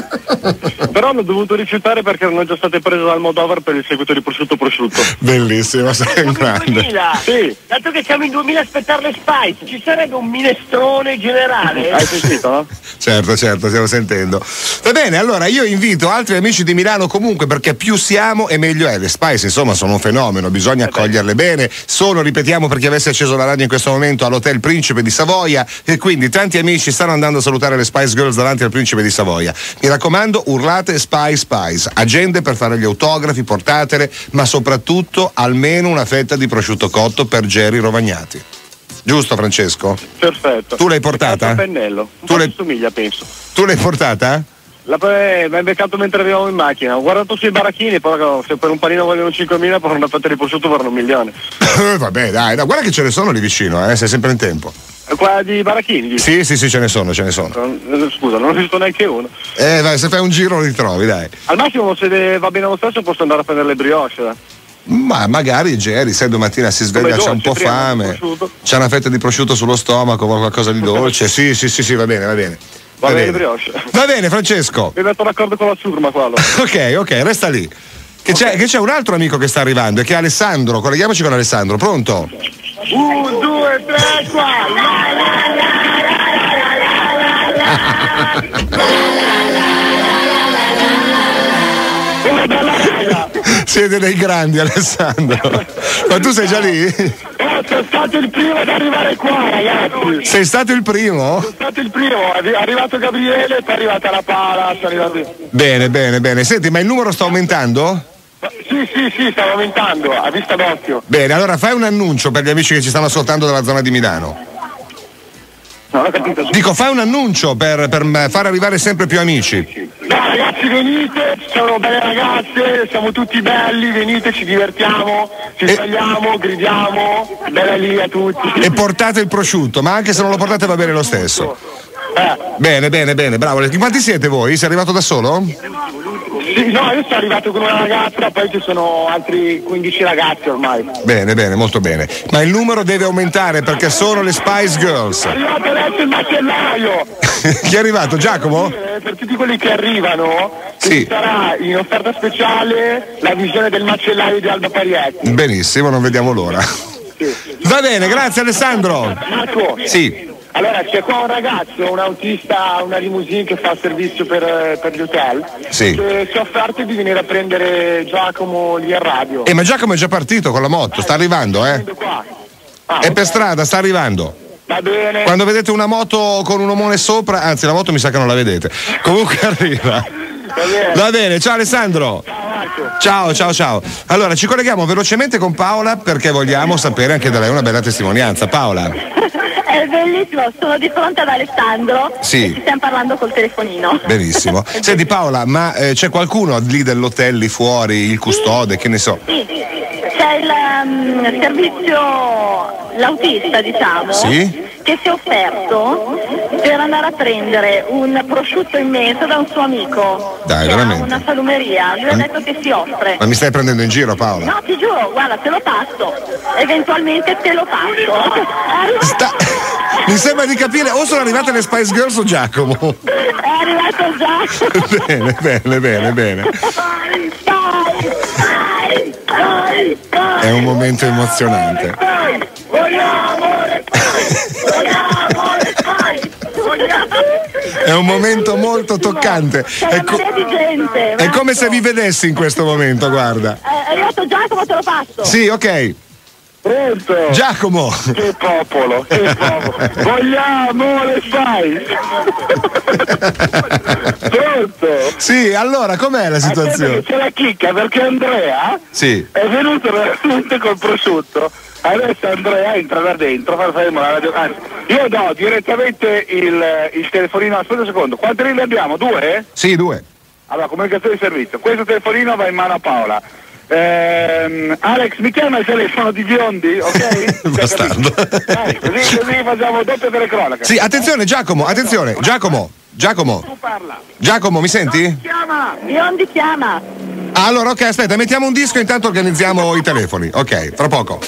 Però hanno dovuto rifiutare perché erano già state prese dal Modover per il seguito di prosciutto prosciutto. Bellissimo, sei un grande. 2000. Sì. Dato che siamo in 2000 a aspettare le Spice, ci sarebbe un minestrone generale? Hai sentito, no? Certo, certo, stiamo sentendo. Va bene, allora io invito altri amici di Milano comunque perché più siamo e meglio è. Le Spice insomma sono un fenomeno, bisogna accoglierle bene. Sono, ripetiamo per chi avesse acceso la radio in questo momento, all'Hotel Principe di Savoia e quindi tanti amici stanno andando a salutare le Spice Girls davanti al Principe di Savoia. Mi raccomando, urlate Spice Spice, agende per fare gli autografi, portatele, ma soprattutto almeno una fetta di prosciutto cotto per Jerry Rovagnati. Giusto Francesco? Perfetto. Tu l'hai portata? Pennello. Un Tu l'hai- somiglia, penso. Tu l'hai portata? Eh, mi hai beccato mentre arrivavo in macchina. Ho guardato sui baracchini, però se per un panino vogliono 5.000, per una fetta di prosciutto vorranno un milione. Eh, Vabbè, dai, no, guarda che ce ne sono lì vicino, eh, sei sempre in tempo. E Qua di baracchini, dici? Sì, sì, sì, ce ne sono, ce ne sono. Eh, Scusa, non ho visto neanche uno. Eh, vai, se fai un giro lo ritrovi, dai. Al massimo, se va bene lo stesso, posso andare a prendere le brioche. dai. Ma magari Jerry, sai domattina si sveglia, c'ha un po' fame, c'ha una fetta di prosciutto sullo stomaco, vuole qualcosa di dolce. Sì, sì, sì, sì, va bene, va bene. Va bene, brioche. Va bene, Francesco. Mi metto d'accordo con la ciurma qua. allora. Ok, ok, resta lì. Che, c'è, che c'è un altro amico che sta arrivando che è Alessandro. Colleghiamoci con Alessandro, pronto? Un, due, tre, qua! Siete dei grandi, Alessandro. Ma tu sei già lì? Sono stato il primo ad arrivare qua, ragazzi. Sei stato il primo? Sono stato il primo, è arrivato Gabriele, è arrivata la pala, sta arrivando. Bene, bene, bene. Senti, ma il numero sta aumentando? Sì, sì, sì, stavo aumentando, a vista d'occhio. Bene, allora fai un annuncio per gli amici che ci stanno ascoltando dalla zona di Milano. Non ho capito. Dico, fai un annuncio per, per far arrivare sempre più amici. No, ragazzi, venite, sono belle ragazze, siamo tutti belli, venite, ci divertiamo, ci svegliamo, gridiamo, bella lì a tutti. E portate il prosciutto, ma anche se non lo portate va bene lo stesso. Bene, bene, bene, bravo. Quanti siete voi? Sei arrivato da solo? sì, no, io sono arrivato con una ragazza, poi ci sono altri 15 ragazzi ormai. Bene, bene, molto bene. Ma il numero deve aumentare perché sono le Spice Girls. È arrivato adesso il macellaio! Chi è arrivato? Giacomo? Eh, Per tutti quelli che arrivano, Sì. sarà in offerta speciale la visione del macellaio di Alba Parietti. Benissimo, non vediamo l'ora. Va bene, grazie Alessandro. Marco, Sì. Allora c'è qua un ragazzo, un autista, una limousine che fa servizio per, eh, per gli hotel, Sì. che si è offerto di venire a prendere Giacomo lì a radio. Eh, ma Giacomo è già partito con la moto, sta arrivando, eh? Qua. È per strada, sta arrivando. Va bene. Quando vedete una moto con un omone sopra, anzi la moto mi sa che non la vedete. Comunque arriva. Va bene, ciao Alessandro. Ciao, ciao, ciao. Allora, ci colleghiamo velocemente con Paola perché vogliamo sapere anche da lei una bella testimonianza. Paola. Bellissimo, sono di fronte ad Alessandro Sì. e stiamo parlando col telefonino. Benissimo. Senti Paola, ma eh, c'è qualcuno lì dell'hotel lì fuori, il custode, che ne so? Sì, c'è il um, servizio, l'autista diciamo, Sì? che si è offerto per andare a prendere un prosciutto immenso da un suo amico. Dai, veramente? Una salumeria, lui ha detto che si offre. Ma mi stai prendendo in giro Paola? No, ti giuro, guarda, te lo passo. Eventualmente te lo passo. Mi sembra di capire o sono arrivate le Spice Girls o Giacomo. È arrivato già. bene, bene, bene, bene. È un momento emozionante. È un momento molto toccante. È, co- è come se vi vedessi in questo momento, guarda. È arrivato Giacomo, te lo passo. Sì, ok. Pronto? Giacomo. Che popolo, che popolo. Vogliamo le Spice. Pronto? Sì, allora com'è la situazione? C'è la chicca perché Andrea Sì. è venuto veramente col prosciutto. Adesso Andrea entra da dentro, fa fermo la radio. Anzi, io do direttamente il, il telefonino. Aspetta un secondo, quante linee abbiamo? Due? Sì, due. Allora, comunicazione di servizio. Questo telefonino va in mano a Paola. Ehm, Alex, mi chiama il telefono di Biondi, ok? Bastardo. Dai, così, così facciamo doppia telecronaca. Sì, attenzione Giacomo, attenzione, Giacomo, Giacomo, Parla. Giacomo, mi senti? Chiama. Biondi chiama. Allora, ok, aspetta, mettiamo un disco e intanto organizziamo i telefoni. Ok, tra poco.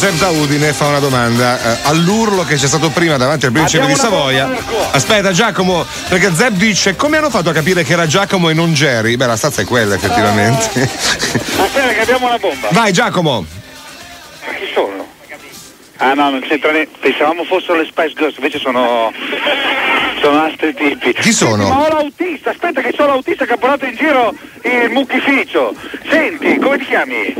Zeb da Udine fa una domanda eh, all'urlo che c'è stato prima davanti al principe di Abbiamo Savoia. Aspetta Giacomo, perché Zeb dice come hanno fatto a capire che era Giacomo e non Jerry? Beh la stazza è quella effettivamente. Aspetta che abbiamo una bomba. Vai Giacomo. Ma chi sono? Ah no, non c'entra niente. Pensavamo fossero le Spice Girls, invece sono. Sono altri tipi. Chi sono? Senti, ma ho l'autista, aspetta che sono l'autista che ha portato in giro il mucchificio. Senti, come ti chiami?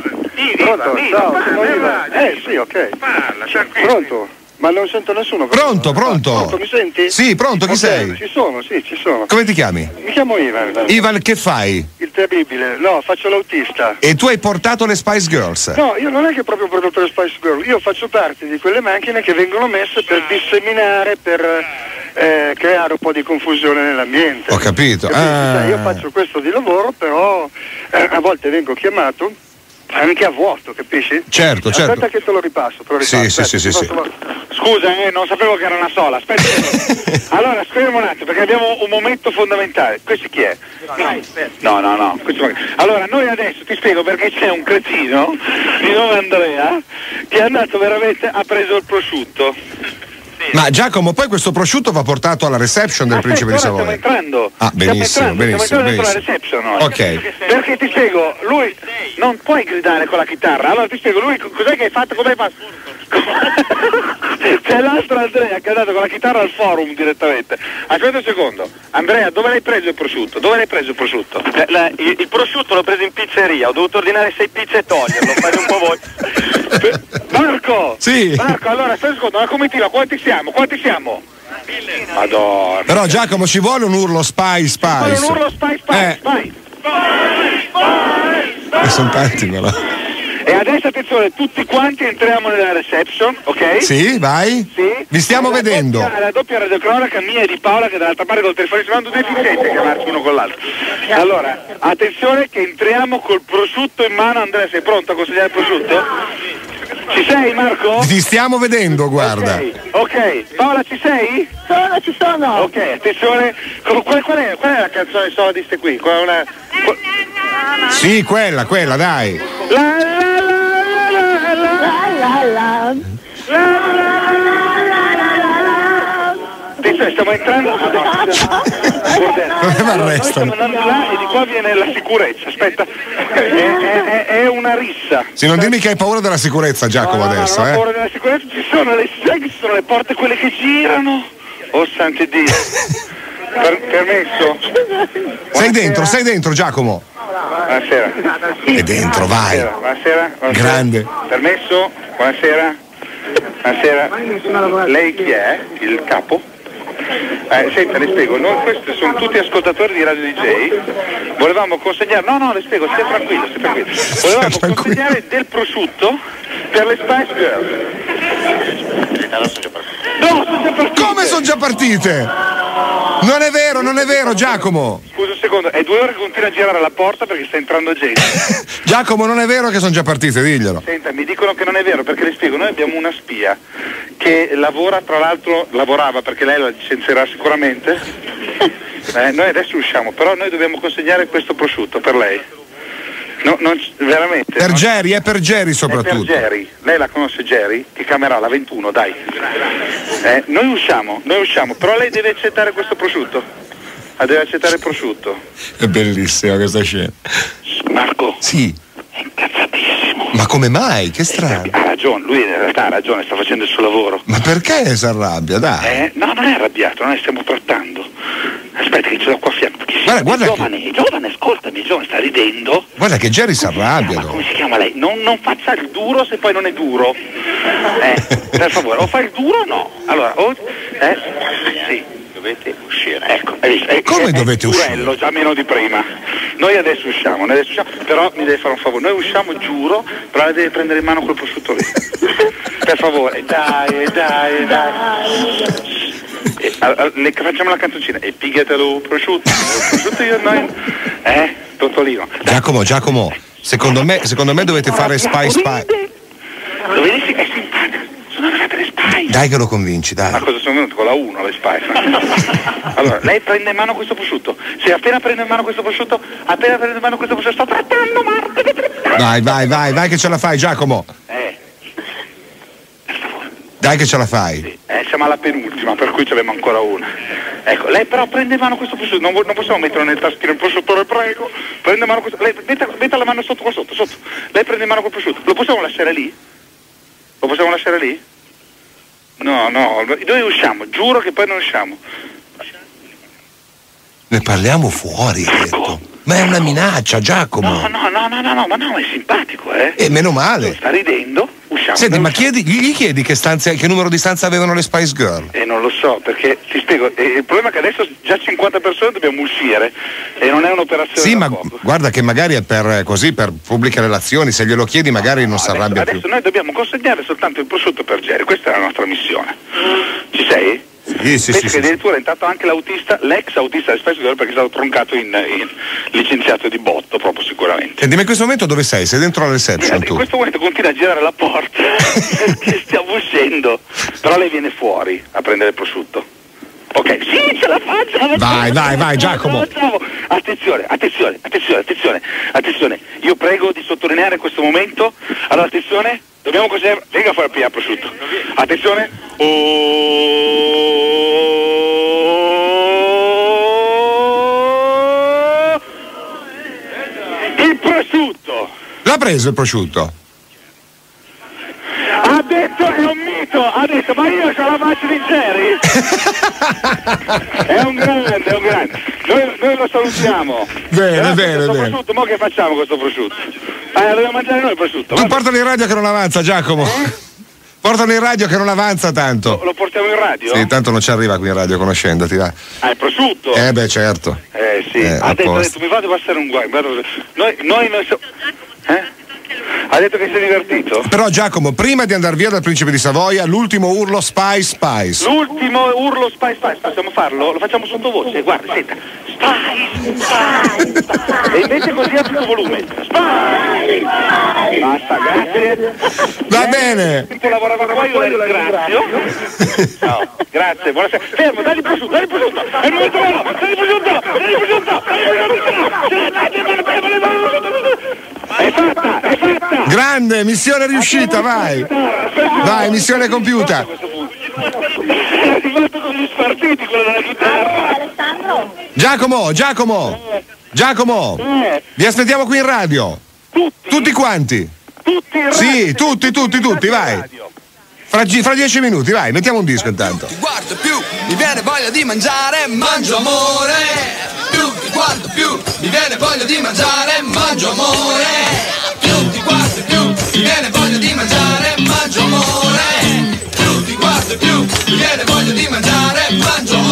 Pronto? Ciao, sono Ivan. Eh sì, ok. Parla, Pronto? Ma non sento nessuno. Pronto, pronto. Pronto, mi senti? Sì, pronto, chi sei? Ci sono, sì, ci sono. Come ti chiami? Mi chiamo Ivan. Ivan, che fai? Il terribile. No, faccio l'autista. E tu hai portato le Spice Girls. No, io non è che proprio ho prodotto le Spice Girl, io faccio parte di quelle macchine che vengono messe per disseminare, per eh, creare un po' di confusione nell'ambiente. Ho capito. Capisci? Ah. Sai, io faccio questo di lavoro, però eh, a volte vengo chiamato anche a vuoto, capisci? Certo, certo. Aspetta che te lo ripasso, te lo ripasso. Sì, sì, Aspetta, sì, sì, passo la- Scusa, eh, non sapevo che era una sola. Aspetta. allora, scriviamo un attimo perché abbiamo un momento fondamentale. Questo chi è? No, no, no. magari- Allora, noi adesso ti spiego perché c'è un cretino di nome Andrea che è andato veramente, ha preso il prosciutto. Ma Giacomo, poi questo prosciutto va portato alla reception del Principe di Aspetta, ora Savoia. stiamo entrando. Ah, benissimo, stiamo entrando, benissimo, stiamo entrando benissimo. dentro la reception noi. Ok. Perché ti spiego, lui non puoi gridare con la chitarra. Allora ti spiego, lui co- cos'è che hai fatto? Come hai fatto? C'è l'altro Andrea che è andato con la chitarra al forum direttamente. Aspetta un secondo. Andrea, dove l'hai preso il prosciutto? Dove l'hai preso il prosciutto? Eh, il, il prosciutto l'ho preso in pizzeria, ho dovuto ordinare sei pizze e toglierlo, fate un po' voi. Marco! Sì. Marco, allora, stai un secondo, la comitiva, quanti siamo? Quanti siamo? Madonna. Però Giacomo ci vuole un urlo spy spice. un urlo spy spy, Eh. spy. E sono tanti però. E adesso attenzione, tutti quanti entriamo nella reception, ok? Sì, vai. Sì. Vi stiamo La vedendo. doppia- La doppia radiocronaca mia e di Paola che dall'altra parte col telefono sembrano due deficienti a chiamarci uno con l'altro. Allora, attenzione che entriamo col prosciutto in mano, Andrea sei pronto a consegnare il prosciutto? Ci sei Marco? Ti stiamo vedendo, guarda. Ok, Paola ci sei? Sono, ci sono. Ok, attenzione, co- qual, qual è, qual è la canzone sola di ste qui? Qual è una... qual- Sì, quella, quella, dai. La la la la la la La la la. Attenzione, stiamo entrando. Mi arrestano? stiamo andando là e di qua viene la sicurezza. Aspetta, è, è- è- è una rissa. Sì, non dirmi che hai paura della sicurezza, Giacomo, No, no, no, adesso, ho eh. paura della sicurezza, ci sono le, ci sono le porte quelle che girano. Oh santi Dio. Per- permesso? Sei dentro, sei dentro, Giacomo. Buonasera. È dentro, vai. Buonasera, buonasera. buonasera. Grande. Permesso? Buonasera. Buonasera. Lei chi è? Il capo? Eh, senta, le spiego, noi questi sono tutti ascoltatori di Radio DJ, volevamo consegnare, no no le spiego, stia tranquillo, stia tranquillo, volevamo consegnare del prosciutto per le Spice Girls. No, sono già partite! Come sono già partite? Non è vero, non è vero, Giacomo. Scusa un secondo, è due ore che continua a girare alla porta perché sta entrando gente. Giacomo, non è vero che sono già partite, diglielo. Senta, mi dicono che non è vero perché le spiego, noi abbiamo una spia che lavora, tra l'altro lavorava perché lei la licenzierà sicuramente. Eh, noi adesso usciamo, però noi dobbiamo consegnare questo prosciutto per lei. No, non veramente. Per non- Jerry, è per Jerry è per soprattutto. Jerry. Lei la conosce Jerry? Che camerà la 21, dai. Eh, noi usciamo, noi usciamo, però lei deve accettare questo prosciutto. Ah, deve accettare il prosciutto. È bellissima questa scena. Marco. Sì. Ma come mai? Che strano. Ha ragione, lui in realtà ha ragione, sta facendo il suo lavoro. Ma perché si arrabbia? Dai. Eh, no, non è arrabbiato, noi stiamo trattando. Aspetta che ce l'ho qua a fianco. Che Guarda, guarda che- giovane, è giovane, ascoltami, giovane, sta ridendo. Guarda che Jerry si arrabbia. Come si chiama lei? Non, non faccia il duro se poi non è duro. Eh, per favore, o fa il duro o no. Allora, o... Eh, sì, dovete uscire. Ecco, hai visto? È- Come è- dovete è uscire? durello, già meno di prima. Noi adesso usciamo, noi adesso usciamo, però mi deve fare un favore. Noi usciamo, giuro, però lei deve prendere in mano quel prosciutto lì. per favore, dai, dai, dai. Eh, a- a- le facciamo la canzoncina e pigliatelo prosciutto, prosciutto io noi. Eh, Tottolino. Giacomo, Giacomo, secondo me, secondo me dovete fare spy spy. Che è simpatico? Sono arrivate le spy. Dai che lo convinci, Ma dai. cosa sono venuto con la 1 le spy? allora, lei prende in mano questo prosciutto. Se appena prende in mano questo prosciutto, appena prende in mano questo prosciutto, sto trattando Marco. Vai, vai, vai, vai che ce la fai, Giacomo. Eh, Dai che ce la fai. eh, siamo alla penultima, per cui ce l'abbiamo ancora una. Ecco, lei però prende in mano questo prosciutto, non, non possiamo metterlo nel taschino il prosciutto, le prego. Prende in mano questo. Lei metta, metta la mano sotto qua sotto, sotto. Lei prende in mano quel prosciutto. Lo possiamo lasciare lì? Lo possiamo lasciare lì? No, no, noi usciamo, giuro che poi non usciamo. Ne parliamo fuori, hai detto. Ma è una minaccia, Giacomo. No, no, no, no, no, no, ma no, è simpatico, eh. E meno male. Sta ridendo, usciamo. Senti, ma usciamo. chiedi, gli chiedi che, stanze- che numero di stanze avevano le Spice Girl? Eh, non lo so, perché ti spiego, eh, il problema è che adesso già 50 persone dobbiamo uscire e non è un'operazione Sì, ma poco. guarda che magari è per eh, così, per pubbliche relazioni, se glielo chiedi magari non si arrabbia più. Adesso noi dobbiamo consegnare soltanto il prosciutto per Jerry, questa è la nostra missione. Ci sei? Sì, sì, Penso sì, che addirittura è entrato anche l'autista, l'ex autista del Girl perché è stato troncato in, in licenziato di botto proprio sicuramente. Senti, ma in questo momento dove sei? Sei dentro la reception In tu? questo momento continua a girare la porta perché stiamo uscendo, però lei viene fuori a prendere il prosciutto. Ok, sì, ce la faccio! Vai, vai, vai, Giacomo. Attenzione, attenzione, attenzione, attenzione, attenzione. Io prego di sottolineare questo momento. Allora, attenzione, dobbiamo considerare. Venga fuori a il prosciutto. Attenzione. Oh. Il prosciutto! L'ha preso il prosciutto? Ha detto è un mito, ha detto ma io ho la faccia di Jerry? è un grande, è un noi lo salutiamo. Bene, Grazie bene, bene. prosciutto, ma che facciamo questo prosciutto? Eh, dobbiamo mangiare noi il prosciutto. Tu portalo in radio che non avanza, Giacomo. Portalo in radio che non avanza tanto. Lo portiamo in radio? Sì, tanto non ci arriva qui in radio conoscendoti, va. Ah, il prosciutto? Eh beh, certo. Eh sì, Eh, ha, detto, ha detto mi fate passare un guai. Noi, noi non so... Eh? Ha detto che si è divertito? Però Giacomo, prima di andare via dal principe di Savoia, l'ultimo urlo Spice Spice. L'ultimo urlo spy spy, possiamo farlo? Lo facciamo sottovoce, guarda, senta. Spy, spy, spy. E invece così a tutto volume. Spy, spy. Basta, grazie. Va bene. Tempo lavorava qua, io la ringrazio. Ciao, grazie, buonasera. Fermo, dagli il prosciutto, dagli il prosciutto. È il momento dagli il prosciutto, dagli il prosciutto, dagli il prosciutto. È fatta, è fatta. Grande, missione riuscita, vai. Vai, missione compiuta. È arrivato con gli spartiti quello della chitarra. Giacomo, Giacomo. Giacomo. Vi aspettiamo qui in radio. Tutti quanti. Tutti in Sì, tutti, tutti, tutti, vai. Fra, fra dieci minuti, vai, mettiamo un disco intanto. guardo più mi viene voglia di mangiare mangio amore. Più ti guardo più mi viene voglia di mangiare mangio amore. Più ti guardo più mi viene voglia di mangiare mangio amore. Più ti guardo più mi viene voglia di mangiare mangio amore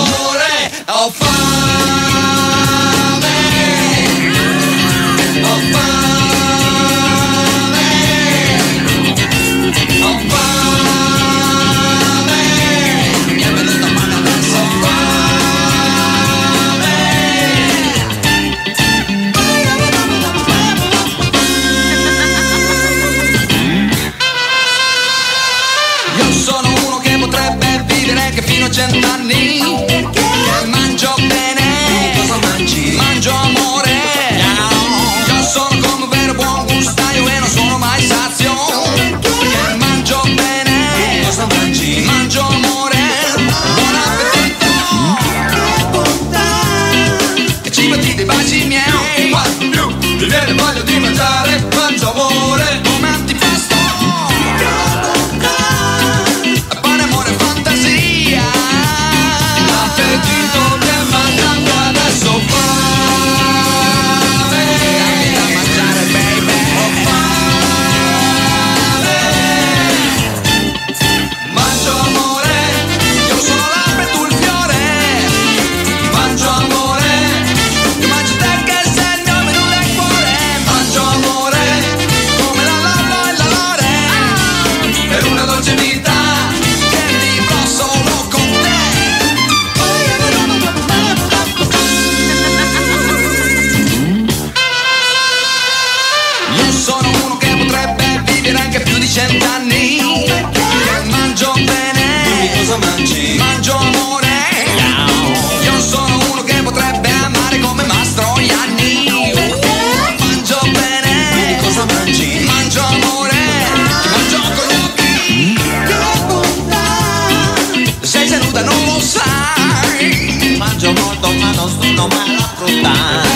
mai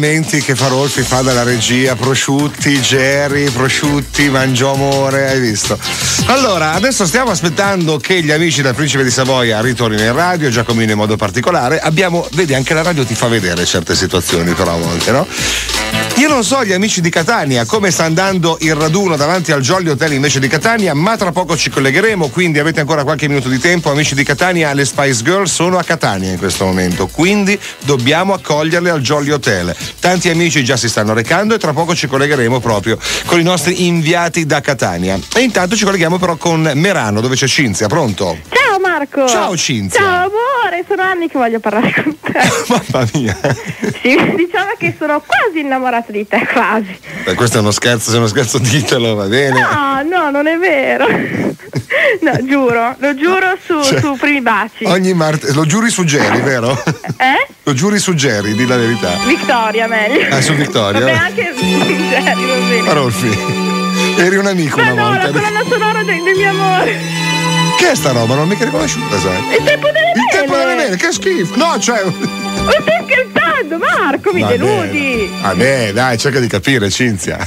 collegamenti che Farolfi fa dalla regia, prosciutti, Jerry, prosciutti, mangio amore, hai visto? Allora, adesso stiamo aspettando che gli amici del Principe di Savoia ritornino in radio, Giacomino in modo particolare. Abbiamo, vedi, anche la radio ti fa vedere certe situazioni però a volte, no? Non so gli amici di Catania come sta andando il raduno davanti al Jolly Hotel invece di Catania, ma tra poco ci collegheremo, quindi avete ancora qualche minuto di tempo. Amici di Catania, le Spice Girls sono a Catania in questo momento, quindi dobbiamo accoglierle al Jolly Hotel. Tanti amici già si stanno recando e tra poco ci collegheremo proprio con i nostri inviati da Catania. E intanto ci colleghiamo però con Merano, dove c'è Cinzia, pronto? Ciao Marco! Ciao, Cinzia. Ciao amore, sono anni che voglio parlare con te. Mamma mia. Sì, diciamo che sono quasi innamorata di te, quasi. Beh, questo è uno scherzo, se è uno scherzo ditelo, va bene. No, no, non è vero. No, giuro, lo giuro su, Cioè, su primi baci. Ogni martedì, lo giuri su Jerry, vero? Eh? Lo giuri su Jerry, di la verità. Vittoria, meglio. Ah, su Vittoria? Vabbè, anche Jerry, va bene. Arolfi, eri un amico Ma una no, volta. la colonna sonora del, del mio amore. Che è sta roba? Non l'ho mica riconosciuta, sai? Il tempo delle Il tempo delle mele, che schifo! No, cioè. Ma stai scherzando, Marco, mi deludi. Vabbè, dai, cerca di capire, Cinzia.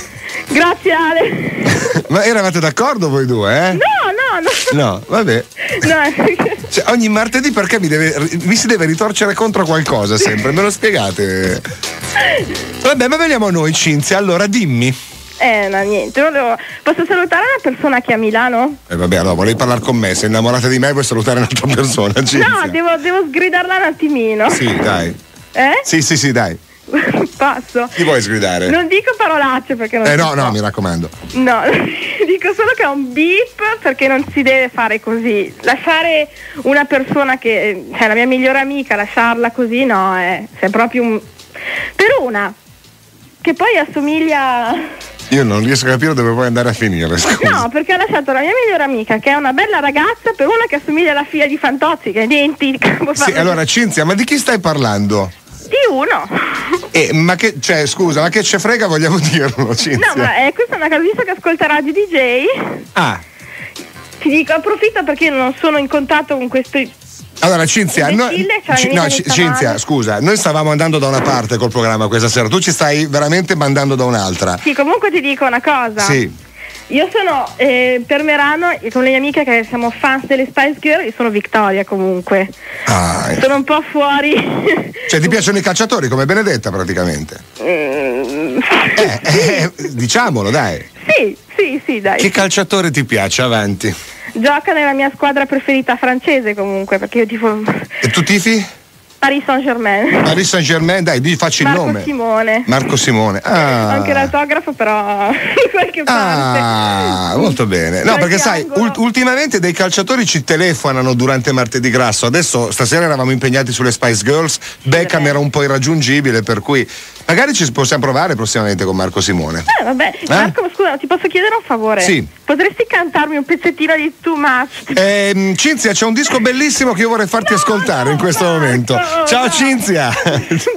Grazie Ale. Ma eravate d'accordo voi due, eh? No, no, no. No, vabbè. No, Cioè, ogni martedì perché mi, deve, mi si deve ritorcere contro qualcosa sempre? Me lo spiegate? Vabbè, ma veniamo a noi, Cinzia. Allora, dimmi. Eh, no, niente. volevo- Posso salutare una persona che è a Milano? E vabbè, allora, volevi parlare con me? Sei innamorata di me vuoi salutare un'altra persona, Cinzia? No, devo, devo sgridarla un attimino. Sì, dai. Eh? Sì, sì, sì, dai. Passo. Chi vuoi sgridare? Non dico parolacce perché non Eh no, no, mi raccomando. No, dico solo che è un beep perché non si deve fare così. Lasciare una persona che, cioè la mia migliore amica, lasciarla così, no, è, è proprio un... Per una, che poi assomiglia... Io non riesco a capire dove vuoi andare a finire, scusa. No, perché ha lasciato la mia migliore amica, che è una bella ragazza, per una che assomiglia alla figlia di Fantozzi, che ha i denti... Sì, allora Cinzia, ma di chi stai parlando? Di uno. Eh, ma che, cioè, scusa, ma che ce frega vogliamo dirlo, Cinzia? No, ma eh, questa è una cosa, visto che ascolta Radio DJ, Ah, ti dico, approfitto perché io non sono in contatto con questo... allora Cinzia, no- no, Cinzia, scusa, noi stavamo andando da una parte col programma questa sera, tu ci stai veramente mandando da un'altra. Sì, comunque ti dico una cosa. Sì. Io sono eh, per Merano e con le mie amiche che siamo fans delle Spice Girl, io sono Victoria comunque. Ah, eh. Sono un po' fuori. Cioè, ti piacciono i calciatori come Benedetta praticamente? Mm, Eh, eh, diciamolo, dai. sì, sì, sì, dai. Che calciatore ti piace? Avanti. Gioca nella mia squadra preferita francese comunque, perché io tifo E tu tifi? Paris Saint Germain. Paris Saint Germain, dai, di facci il Marco nome. Simone. Marco Simone. Ah. Anche l'autografo però in qualche parte. Ah, molto bene. No, perché sai, angolo. ult- ultimamente dei calciatori ci telefonano durante martedì grasso. Adesso stasera eravamo impegnati sulle Spice Girls, Beckham era un po' irraggiungibile, per cui magari ci possiamo provare prossimamente con Marco Simone. Eh, vabbè, Marco, scusa, ti posso chiedere un favore? Sì. Potresti cantarmi un pezzettino di Too Much? Ehm, Cinzia, c'è un disco bellissimo che io vorrei farti ascoltare in questo momento. Ciao Cinzia!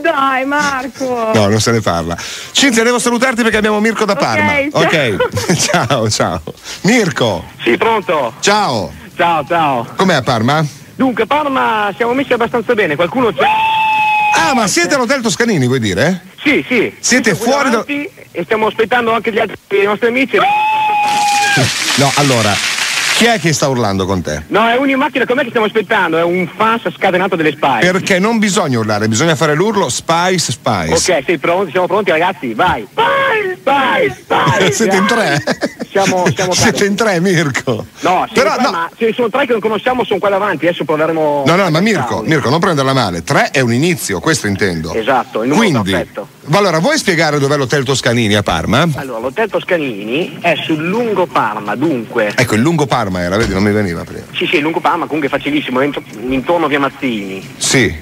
Dai, Marco. No, non se ne parla. Cinzia, devo salutarti perché abbiamo Mirko da Parma. ciao. Ok, ciao, ciao. Mirko. Sì, pronto. Ciao. Ciao, ciao. Com'è a Parma? Dunque, Parma siamo messi abbastanza bene, qualcuno c'è. Ah, ma siete all'Hotel Toscanini, vuoi dire? Sì, sì. Siete fuori da... E stiamo aspettando anche gli altri i nostri amici. No, allora, chi è che sta urlando con te? No, è uno in macchina con me che stiamo aspettando, è un fan scatenato delle Spice. Perché non bisogna urlare, bisogna fare l'urlo Spice Spice. Ok, sei pronti? Siamo pronti ragazzi? Vai! Spice, Spice, Spice! Siete in tre? Siamo, siamo Siete in tre, Mirko. No, Però, tre, no. ma se sono tre che non conosciamo sono qua davanti, adesso proveremo. No, no, ma Mirko, Mirko, non prenderla male. Tre è un inizio, questo intendo. Esatto, il numero Quindi, perfetto. Allora, vuoi spiegare dov'è l'Hotel Toscanini a Parma? Allora, l'hotel Toscanini è sul lungo Parma, dunque. Ecco, il lungo Parma era, vedi, non mi veniva prima. Sì, sì, il lungo Parma comunque è facilissimo, dentro- intorno via Mazzini. Sì,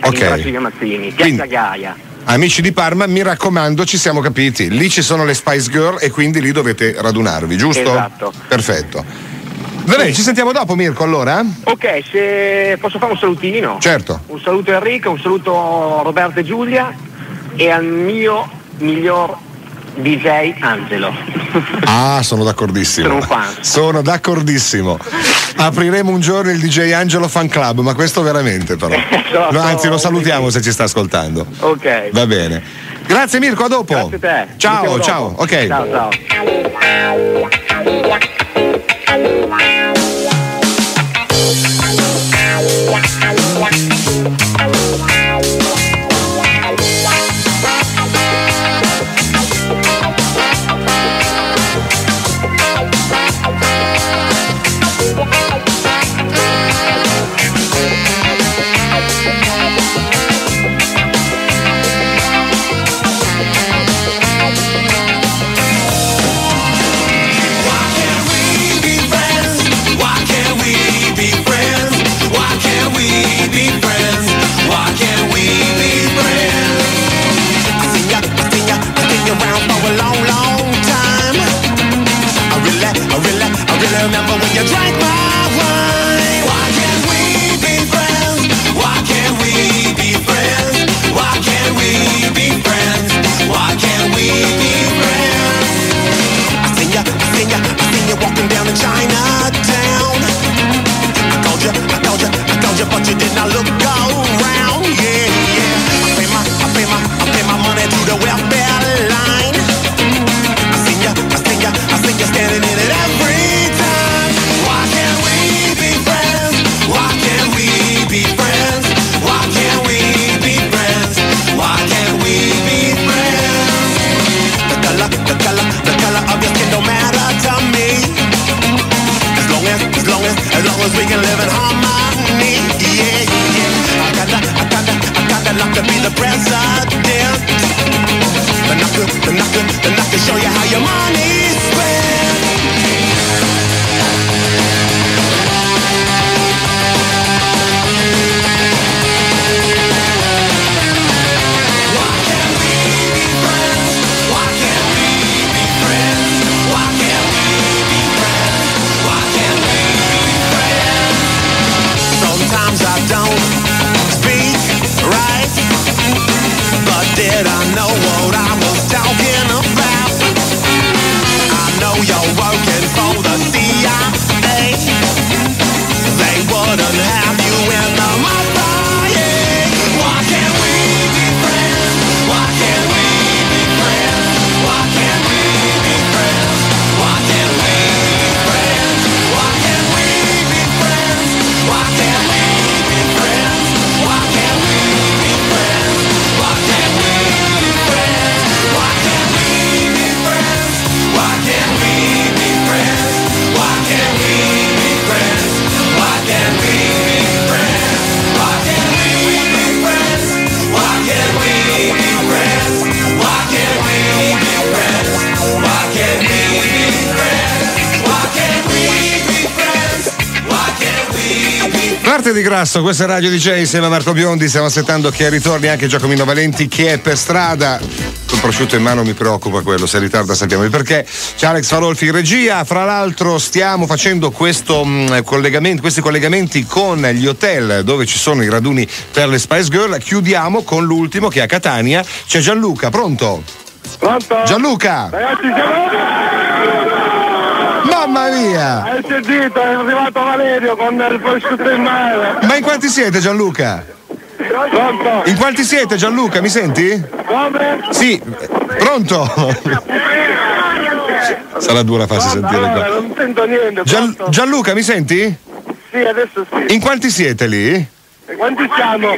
ok. via Mazzini, Quindi- Piazza Gaia. Amici di Parma, mi raccomando, ci siamo capiti. Lì ci sono le Spice Girl e quindi lì dovete radunarvi, giusto? Esatto. Perfetto. Va bene, ci sentiamo dopo, Mirko, allora? Ok, se posso fare un salutino. Certo. Un saluto a Enrico, un saluto a Roberto e Giulia. E al mio miglior DJ Angelo. Ah, sono d'accordissimo. Sono un fan. Sono d'accordissimo. Apriremo un giorno il DJ Angelo Fan Club, ma questo veramente però. No, anzi, lo salutiamo se ci sta ascoltando. Ok. Va bene. Grazie Mirko, a dopo. Grazie a te. Ciao. dopo. Ok. Ciao, ciao. Grasso, questa è Radio DJ insieme a Marco Biondi, stiamo aspettando che ritorni anche Giacomino Valenti che è per strada. Col prosciutto in mano mi preoccupa quello, se ritarda sappiamo il perché. C'è Alex Farolfi in regia, fra l'altro stiamo facendo questo, mh, collegamento, questi collegamenti con gli hotel dove ci sono i raduni per le Spice Girl. Chiudiamo con l'ultimo che è a Catania. C'è Gianluca, pronto? Pronto? Gianluca! Ragazzi, siamo... Mamma mia! Hai sentito? È arrivato Valerio con il prosciutto in mano. Ma in quanti siete Gianluca? Pronto? In quanti siete Gianluca? Mi senti? Come? Sì, pronto? Sarà dura farsi sentire Allora, qua. non sento niente. Gian- pronto? Gianluca, mi senti? Sì, adesso sì. In quanti siete lì? E Quanti siamo?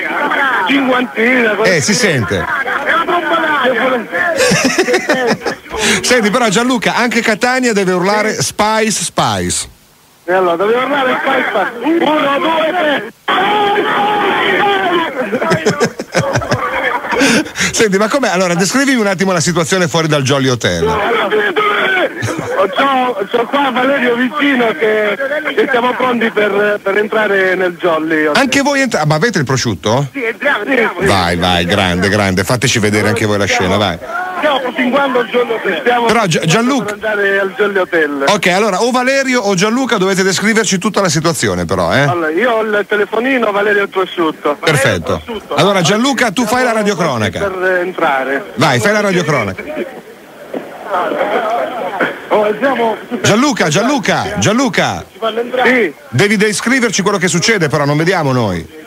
Cinquantina. così. Eh, si sente. Senti, però Gianluca, anche Catania deve urlare Spice Spice. E allora, dobbiamo andare in palpa. Uno, due, Senti, ma com'è? Allora, descrivimi un attimo la situazione fuori dal Jolly Hotel. C'ho, c'ho qua Valerio vicino che, che siamo pronti per, per entrare nel Jolly. Anche voi entrate. Ma avete il prosciutto? Sì, entriamo, entriamo. Vai, vai, grande, grande. Fateci vedere anche voi la scena, vai. Stiamo proseguendo il giorno. Stiamo Però Gia- Gianluca- per andare al Jolly Hotel. Ok, allora o Valerio o Gianluca dovete descriverci tutta la situazione però, eh? Allora, io ho il telefonino, Valerio il prosciutto. Perfetto. Allora Gianluca, tu fai la radiocronaca. Per entrare. Vai, fai la radiocronaca. Oh, siamo... Gianluca, Gianluca, Gianluca, Sì, devi descriverci quello che succede però, non vediamo noi.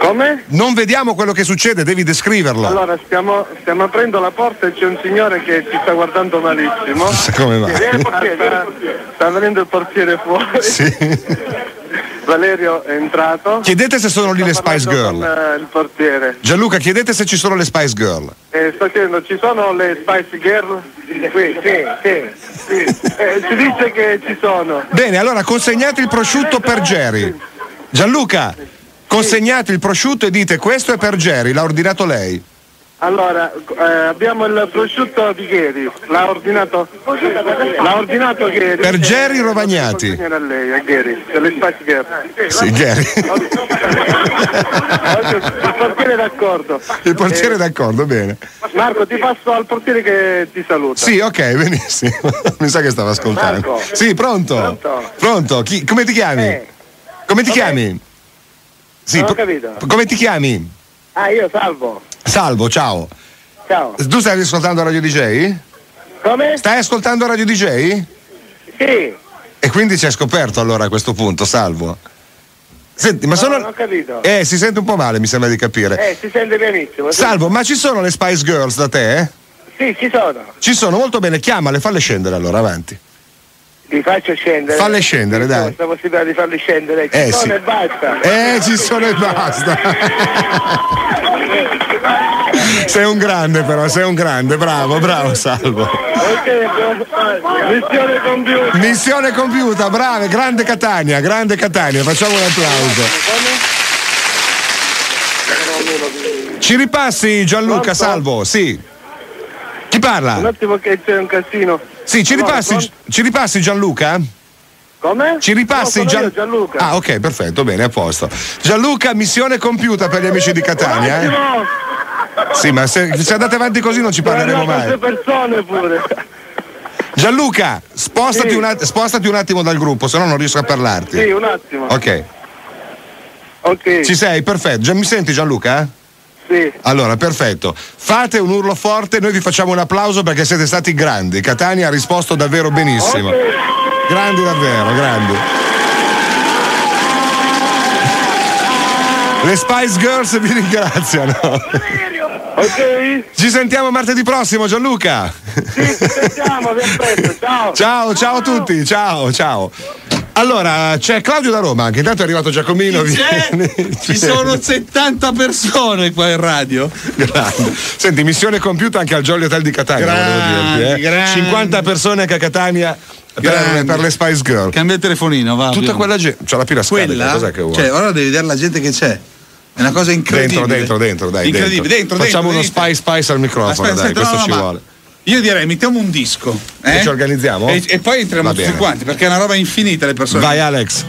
Come? Non vediamo quello che succede, devi descriverlo. Allora, stiamo, stiamo aprendo la porta e c'è un signore che ci sta guardando malissimo. Come mai? Sta, sta venendo il portiere fuori. Sì. Valerio è entrato. Chiedete se sono lì le Sta Spice Girl. Con, eh, il portiere. Gianluca, chiedete se ci sono le Spice Girl. Eh, sto chiedendo, ci sono le Spice Girl? Sì, sì, sì. Eh, ci dice che ci sono. Bene, allora consegnate il prosciutto per Jerry. Gianluca, consegnate il prosciutto e dite questo è per Jerry, l'ha ordinato lei. Allora, eh, abbiamo il prosciutto di Gheri, l'ha ordinato, l'ha ordinato Gheri. Per Jerry Rovagnati. A lei, a Gheri, delle Spice Girl. Sì, Gary. Il portiere d'accordo. Il portiere è d'accordo, bene. Marco, ti passo al portiere che ti saluta. Sì, ok, benissimo. Mi sa che stava ascoltando. Marco. Sì, pronto? Pronto? Pronto? Chi- come ti chiami? Eh. Come ti chiami? Sì, Non ho capito. come ti chiami? Ah, io salvo. Salvo, ciao. Ciao. Tu stai ascoltando Radio DJ? Come? Stai ascoltando Radio DJ? Sì. E quindi ci hai scoperto allora a questo punto, Salvo. Senti, ma No, sono. non ho capito. Eh, si sente un po' male, mi sembra di capire. Eh, si sente benissimo. sì. Salvo, ma ci sono le Spice Girls da te? eh? Sì, ci sono. Ci sono, molto bene, chiamale, falle scendere allora, avanti. Li faccio scendere. Falle scendere, dai. Questa possibilità di farli scendere. Ci Eh, sono sì. e basta. Eh, ci sono e basta. sei un grande però, sei un grande, bravo, bravo Salvo. Missione compiuta. Missione compiuta, brave, grande Catania, grande Catania, facciamo un applauso. Ci ripassi Gianluca Pronto? Salvo, sì. Chi Un parla? attimo che c'è un casino. Sì, ci Allora, ripassi, ci ripassi Gianluca? Come? Ci ripassi No, Gian- Gianluca. Ah, ok, perfetto, bene, a posto. Gianluca, missione compiuta per gli amici di Catania, eh? Sì, ma se, se andate avanti così non ci parleremo mai. persone pure. Gianluca, spostati, Sì. un, att- spostati un attimo dal gruppo, se no non riesco a parlarti. Sì, un attimo. Ok, Ok. ci sei, perfetto. Mi senti Gianluca? Sì. Allora, perfetto. Fate un urlo forte, noi vi facciamo un applauso perché siete stati grandi. Catania ha risposto davvero benissimo. Grandi davvero, grandi. Le Spice Girls vi ringraziano. Ok? Ci sentiamo martedì prossimo, Gianluca. Sì, ci sentiamo, vi aspetto. Ciao. Ciao, ciao a tutti, ciao, ciao. Allora, c'è Claudio da Roma, anche intanto è arrivato Giacomino. Ci sono 70 persone qua in radio. Grande. Senti, missione compiuta anche al Jolly Hotel di Catania, Grandi, dirti, eh. grandi. 50 persone anche a Catania per, per le Spice Girl. Cambia il telefonino, va. Tutta quella gente, c'è la pila Quella? cos'è che vuoi? Cioè, ora devi vedere la gente che c'è. È una cosa incredibile. dentro, dentro, dentro, dai. Incredibile, dentro, Facciamo dentro, uno Spice Spice al microfono, Aspetta, dai, aspetta, questo no, ci no, ma vuole. Io direi mettiamo un disco. E eh? ci organizziamo? E, e poi entriamo tutti quanti, perché è una roba infinita le persone. Vai Alex.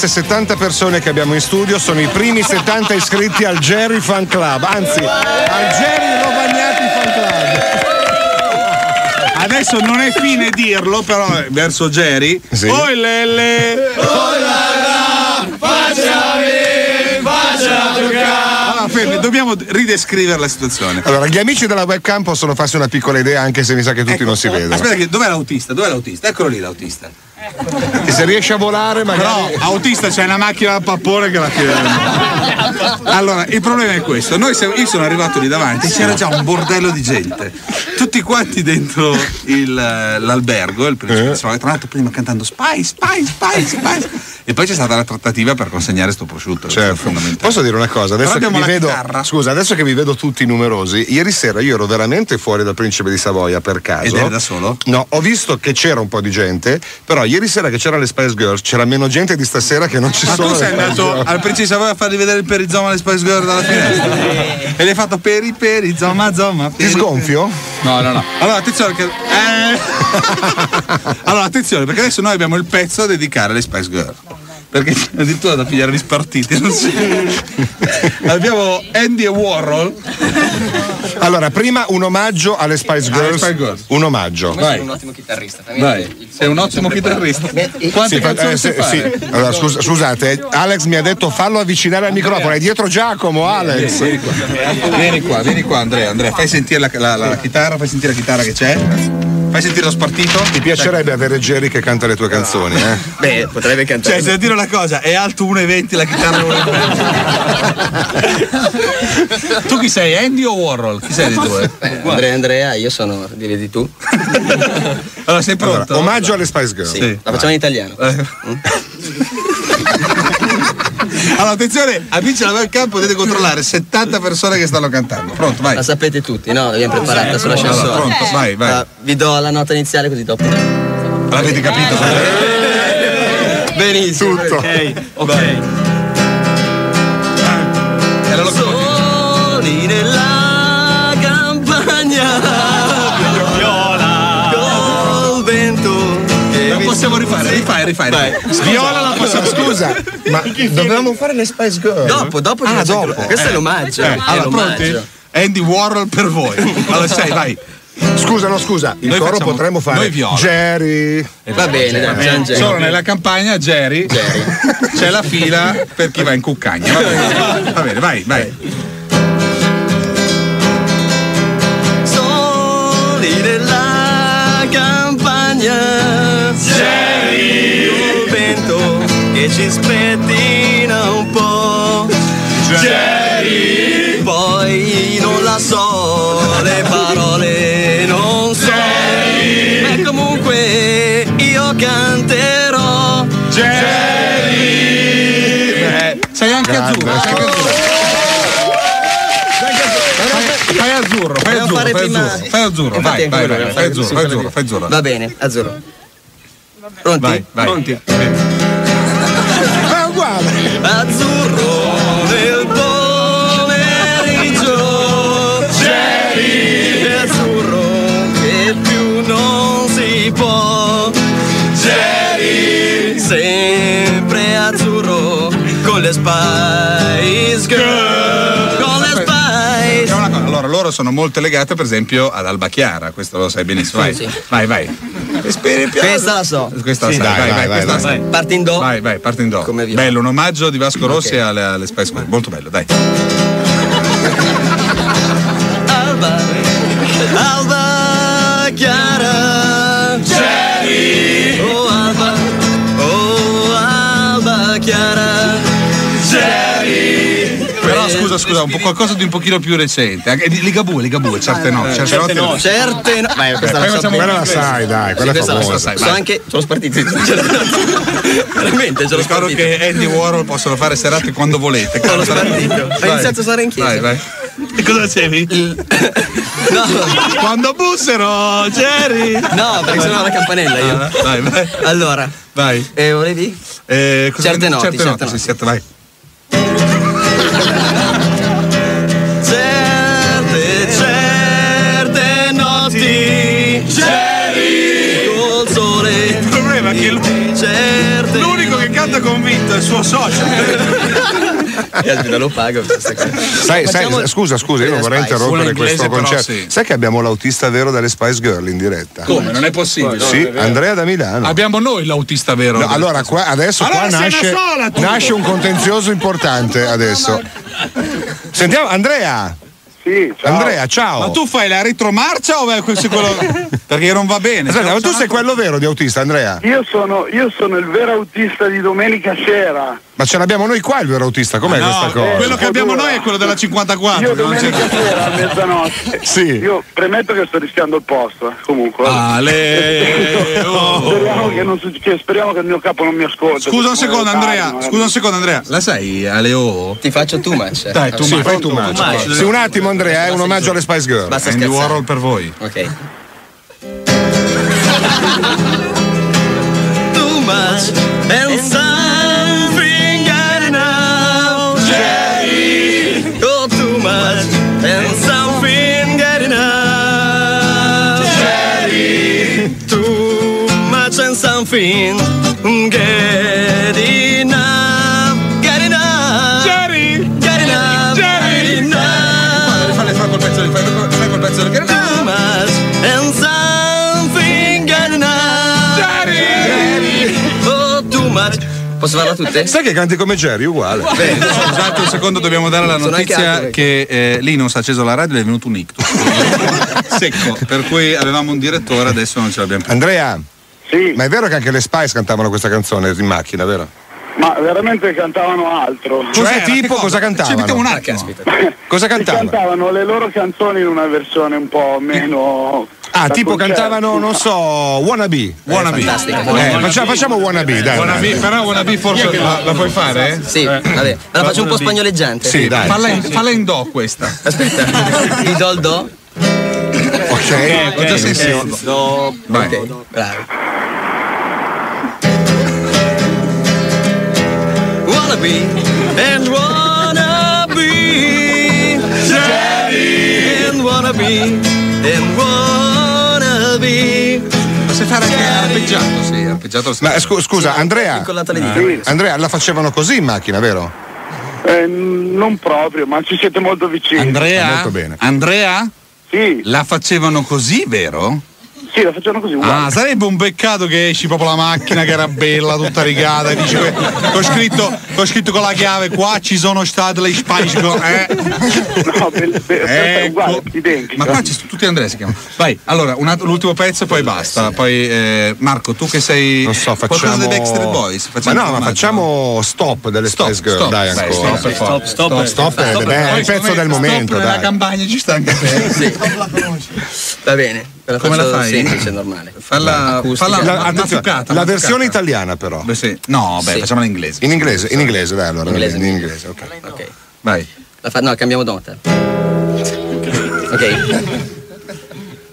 Queste 70 persone che abbiamo in studio sono i primi 70 iscritti al Jerry Fan Club, anzi, al Jerry Rovagnati Fan Club. Adesso non è fine dirlo, però eh, verso Jerry. Sì. Oi Lelle! Allora, Fede, dobbiamo ridescrivere la situazione. Allora, gli amici della webcam possono farsi una piccola idea, anche se mi sa che tutti non si vedono. Aspetta, che dov'è l'autista? Dov'è l'autista? Eccolo lì l'autista. E se riesce a volare, magari. Però, autista, c'è una macchina da pappone che la chiede. Allora, il problema è questo: Noi siamo- io sono arrivato lì davanti, c'era già un bordello di gente. Tutti quanti dentro il, eh, l'albergo, il principe stava tra l'altro prima cantando Spice, Spice, Spice, Spice. E poi c'è stata la trattativa per consegnare sto prosciutto. fondamentale. Posso dire una cosa? Adesso che, vi vedo, chitarra. scusa, adesso che vi vedo tutti numerosi, ieri sera io ero veramente fuori dal Principe di Savoia per caso. Ed eri da solo? No, ho visto che c'era un po' di gente, però ieri sera che c'erano le Spice Girls c'era meno gente di stasera che non ci Ma sono. tu le sei andato Girls. al Principe di Savoia a fargli vedere il perizoma alle Spice Girl dalla finestra e gli hai fatto peri peri zomma zomma Ti sgonfio? No, no, no. Allora attenzione che. eh. allora attenzione, perché adesso noi abbiamo il pezzo da dedicare alle Spice Girl. Perché addirittura da pigliare gli spartiti. Non si... abbiamo Andy e Warhol. Allora, prima un omaggio alle Spice Alle Girls. Spice Girls. Un omaggio. Vai. un ottimo chitarrista. Vai, sei un ottimo chitarrista. Quante Sì, canzoni eh, se- sì. Allora, scusa- scusate, Alex mi ha detto fallo avvicinare al microfono, è dietro Giacomo, Alex. Vieni qua, vieni qua, vieni qua Andrea, Andrea, fai sentire la, la- la chitarra, fai sentire la chitarra che c'è. Fai sentire lo spartito. Ti piacerebbe avere Jerry che canta le tue canzoni, eh? Beh, potrebbe cantare. Cioè, se dire una cosa, è alto 1,20 la chitarra 1,20. tu chi sei, Andy o Warhol? Chi sei dei due? Beh, Andrea Andrea, io sono, direi di tu. Allora, sei pronto? Allora, omaggio alle Spice Girls. Sì, la facciamo in italiano. Allora, attenzione, amici della webcam potete controllare 70 persone che stanno cantando. Pronto, vai. La sapete tutti, no? L'abbiamo preparata sull'ascensore. Allora, pronto, vai, vai. Ah, vi do la nota iniziale così dopo. L'avete capito? Benissimo. Tutto. Ok. Ok. Soli nella campagna possiamo rifare, rifai, rifai. Vai. Viola la possiamo. Scusa, ma dovevamo fare le Spice Girls? Dopo, dopo Ah, dopo. Questo è Eh, l'omaggio. eh, è allora, pronti? Andy Warhol per voi. Allora, sei, vai. Scusa, no, scusa, il Noi coro facciamo- potremmo fare noi viola. Jerry. Va bene, dai, Gian Jerry. Solo nella campagna Jerry, c'è la fila per chi va in cuccagna. Va bene, Va bene, vai, vai. Soli nella campagna che ci spettina un po' Jerry Poi la so, le parole non so. Ma comunque io canterò. Jerry! Eh, sei anche azzurro. sei anche azzurro. Fai azzurro, fai azzurro, fai prima- azzurro, fai azzurro, Infatti vai, vai, vai, dobbiamo fai azzurro, sì, fai azzurro, fai azzurro. Va bene, azzurro. Pronti? Vai, vai. Pronti? Uguale. Azzurro nel pomeriggio. Jerry azzurro che più non si può. Jerry sempre azzurro con le Spice Girl loro sono molto legate, per esempio, ad Alba Chiara, questo lo sai benissimo. Vai, Sì, sì. vai, piano. Questa la so. Questa la Sì. sai, Dai, vai, vai, vai, vai, questa la vai. sai. Parti in do? Vai, vai, parti in do. Bello, un omaggio di Vasco Rossi alle, alle Spice Girls. Molto bello, dai. Scusa, scusa, un po' qualcosa di un pochino più recente. Ligabue, Ligabue, certe no. Certe, Certe no, certe no. Vai, questa Poi la so quella la sai, dai, quella è questa la so. famosa. So Vai. anche, sono spartiti. Veramente, ce l'ho Ricordo che Andy Warhol possono fare serate quando volete. Sono spartito. Ho iniziato a stare in chiesa. Vai, vai. E cosa facevi? No, Quando bussero, Jerry! no, perché sono alla campanella io. Ah, Vai, vai. Allora, Vai. eh, volevi? Eh, Certe notti, certe certe notti, notti. sì, certe, vai. Convinto è il suo socio. Aspetta, lo pago per queste cose. Sai, sai, scusa, scusa, io non vorrei Spice. interrompere questo però, concerto. sì. Sai che abbiamo l'autista vero delle Spice Girl in diretta? Come? Non è possibile. Sì, Andrea da Milano. Abbiamo noi l'autista vero. No, allora, qua- adesso Allora qua nasce, sola, nasce un contenzioso importante adesso. Sentiamo, Andrea. Sì, ciao. Andrea, ciao. Ma tu fai la retromarcia o vai questo quello. Perché non va bene. Aspetta, ma tu sei quello vero di autista, Andrea? Io sono, io sono il vero autista di domenica sera. Ma ce l'abbiamo noi qua il vero autista, com'è No, questa cosa? quello che abbiamo noi è quello della 54. Io domenica sera a mezzanotte. Sì. Io premetto che sto rischiando il posto, eh, comunque. Ale, oh. Speriamo che, non che- speriamo che il mio capo non mi ascolti. Scusa un secondo, Andrea. Calma, Scusa un secondo, Andrea. La sai, Aleo? Ti faccio too much. Dai, tu Sì, fai tu mangia. Sì, un attimo, Andrea, è un omaggio alle Spice Girl. Basta Andy. Warhol per voi. Ok. Too much and something something getting out. Getting out. Jerry. Getting out. Getting out. Fai fai col pezzo, fai col- pezzo del Too much and something getting out. Jerry. Oh, too much. Posso farla tutte? Sai che canti come Jerry, uguale. Scusate un secondo, dobbiamo dare la notizia che eh, Linus ha acceso la radio e è venuto un ictus. Secco, per cui avevamo un direttore, adesso non ce l'abbiamo più. Andrea, Sì, ma è vero che anche le Spice cantavano questa canzone in macchina, vero? ma veramente cantavano altro. Cioè, Cos'era? tipo, cosa Ci mettiamo cantavano? un Ah, attimo. Cosa cantavano? cantavano le loro canzoni in una versione un po' meno. Ah, tipo concerto. cantavano, non so, Wannabe. Wannabe. fantastica. Eh, facciamo, facciamo Wannabe, dai. Wannabe, però Wannabe forse la, la puoi fare? Sì, vabbè. Me la faccio un po' spagnoleggiante. Sì, dai. Falla in, falla in do questa. Aspetta. Di do al do. Ok, già sentito. Do. Ok, bravo. Wanna be and wanna be Jerry and wanna be and wanna be Ma sai fare anche arpeggiato? Sì, arpeggiato. Ma scu- scusa, Andrea. Andrea, la facevano così in macchina, vero? Eh, non proprio, ma ci siete molto vicini. Andrea? Molto bene. Andrea? Sì, La facevano così, vero? Sì, la facciamo così. uguale. Ah, sarebbe un peccato che esci proprio la macchina che era bella, tutta rigata, e dici che ho scritto, ho scritto con la chiave, qua ci sono state le Spice Girl, eh? No, be- be- è uguale, identico. Ma qua ci sono tutti Andrea si chiama. Vai, allora, un altro- l'ultimo pezzo e poi basta. Poi eh, Marco, tu che sei Non so, qualcosa facciamo. dei Backstreet Boys. Ma facciamo no, un ma immagino. facciamo stop delle Spice Girl, stop, dai ancora. stop, stop, stop, stop, stop, è- Poi, è il pezzo del momento, Stop nella dai. campagna ci sta anche te. Va bene, la Come la fai? Semplice, normale. Falla, falla La, mazzucata, la versione italiana però. Beh, sì. No, beh, Sì. facciamola in inglese. In inglese, in inglese, dai allora. Inglese. In inglese, ok. Ok. Vai. La fa- no, cambiamo nota. Ok.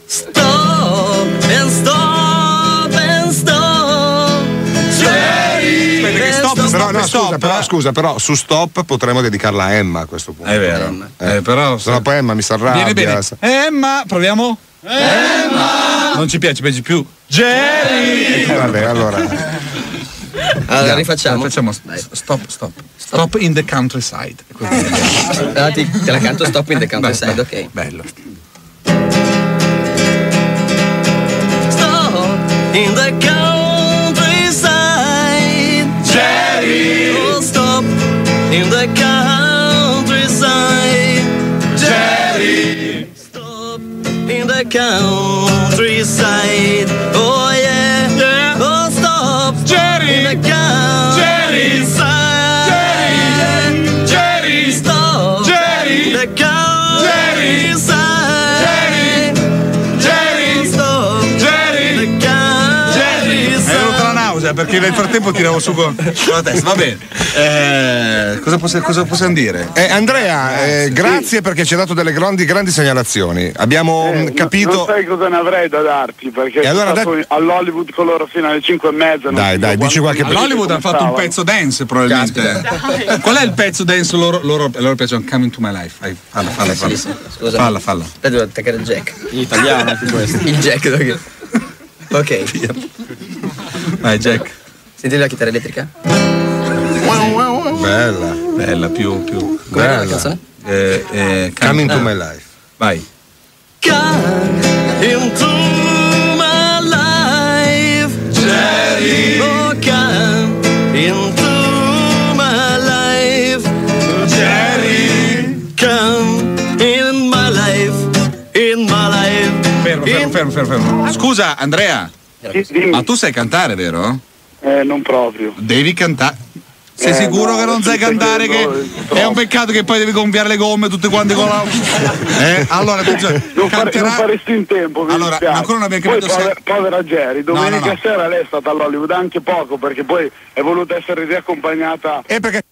Stop and stop and stop. Aspetta che stop, Però, no, stop, scusa, però, scusa, però su stop potremmo dedicarla a Emma a questo punto. È vero. Eh, Eh, però se no poi Emma mi arrabbia. Viene bene. sa- Emma, proviamo? Emma! Non ci piace, piace più. Jerry! Eh, vabbè, allora. Allora, rifacciamo. Facciamo stop, stop. Stop in the countryside. Ah, ti- te la canto stop in the countryside, ok. Bello. Stop in the countryside. Jerry. Oh, stop in the countryside. Jerry. Stop in the countryside. Oh yeah. Yeah. Nausea perché nel frattempo tiravo su con, con la testa. Va bene. Eh, cosa, possi- cosa possiamo dire? Eh, Andrea, eh, grazie perché ci hai dato delle grandi, grandi segnalazioni. Abbiamo Eh, mh, no- capito. Non sai cosa ne avrei da darti perché E allora stato all'Hollywood con loro fino alle 5 e mezza. Dai, dai, dici qualche All'Hollywood hanno fatto un pezzo dance probabilmente. Qual è il pezzo dance loro, loro, loro piacciono? Coming to my life. Vai, falla, falla, falla. Scusa. Falla, falla. Aspetta, devo attaccare il jack. In italiano anche questo. Il jack, perché... Ok. Vai, Jack. Senti la chitarra elettrica? Bella. Bella, più, più. Come era la Bella. canzone? Eh, eh, Coming to ah. my life. Vai. Come into Fermo, fermo, fermo. Scusa, Andrea. Ma tu sai cantare, vero? Eh, non proprio. Devi cantare. Sei Eh, sicuro no, che non sai cantare? Che chiedendo è un peccato che poi devi gonfiare le gomme tutte quante con la. Eh, allora, attenzione, Non, fare- canterà- non faresti in tempo, Allora, ancora non abbiamo Poi capito se- povera, povera Jerry, domenica no. sera lei è stata all'Hollywood anche poco perché poi è voluta essere riaccompagnata. E perché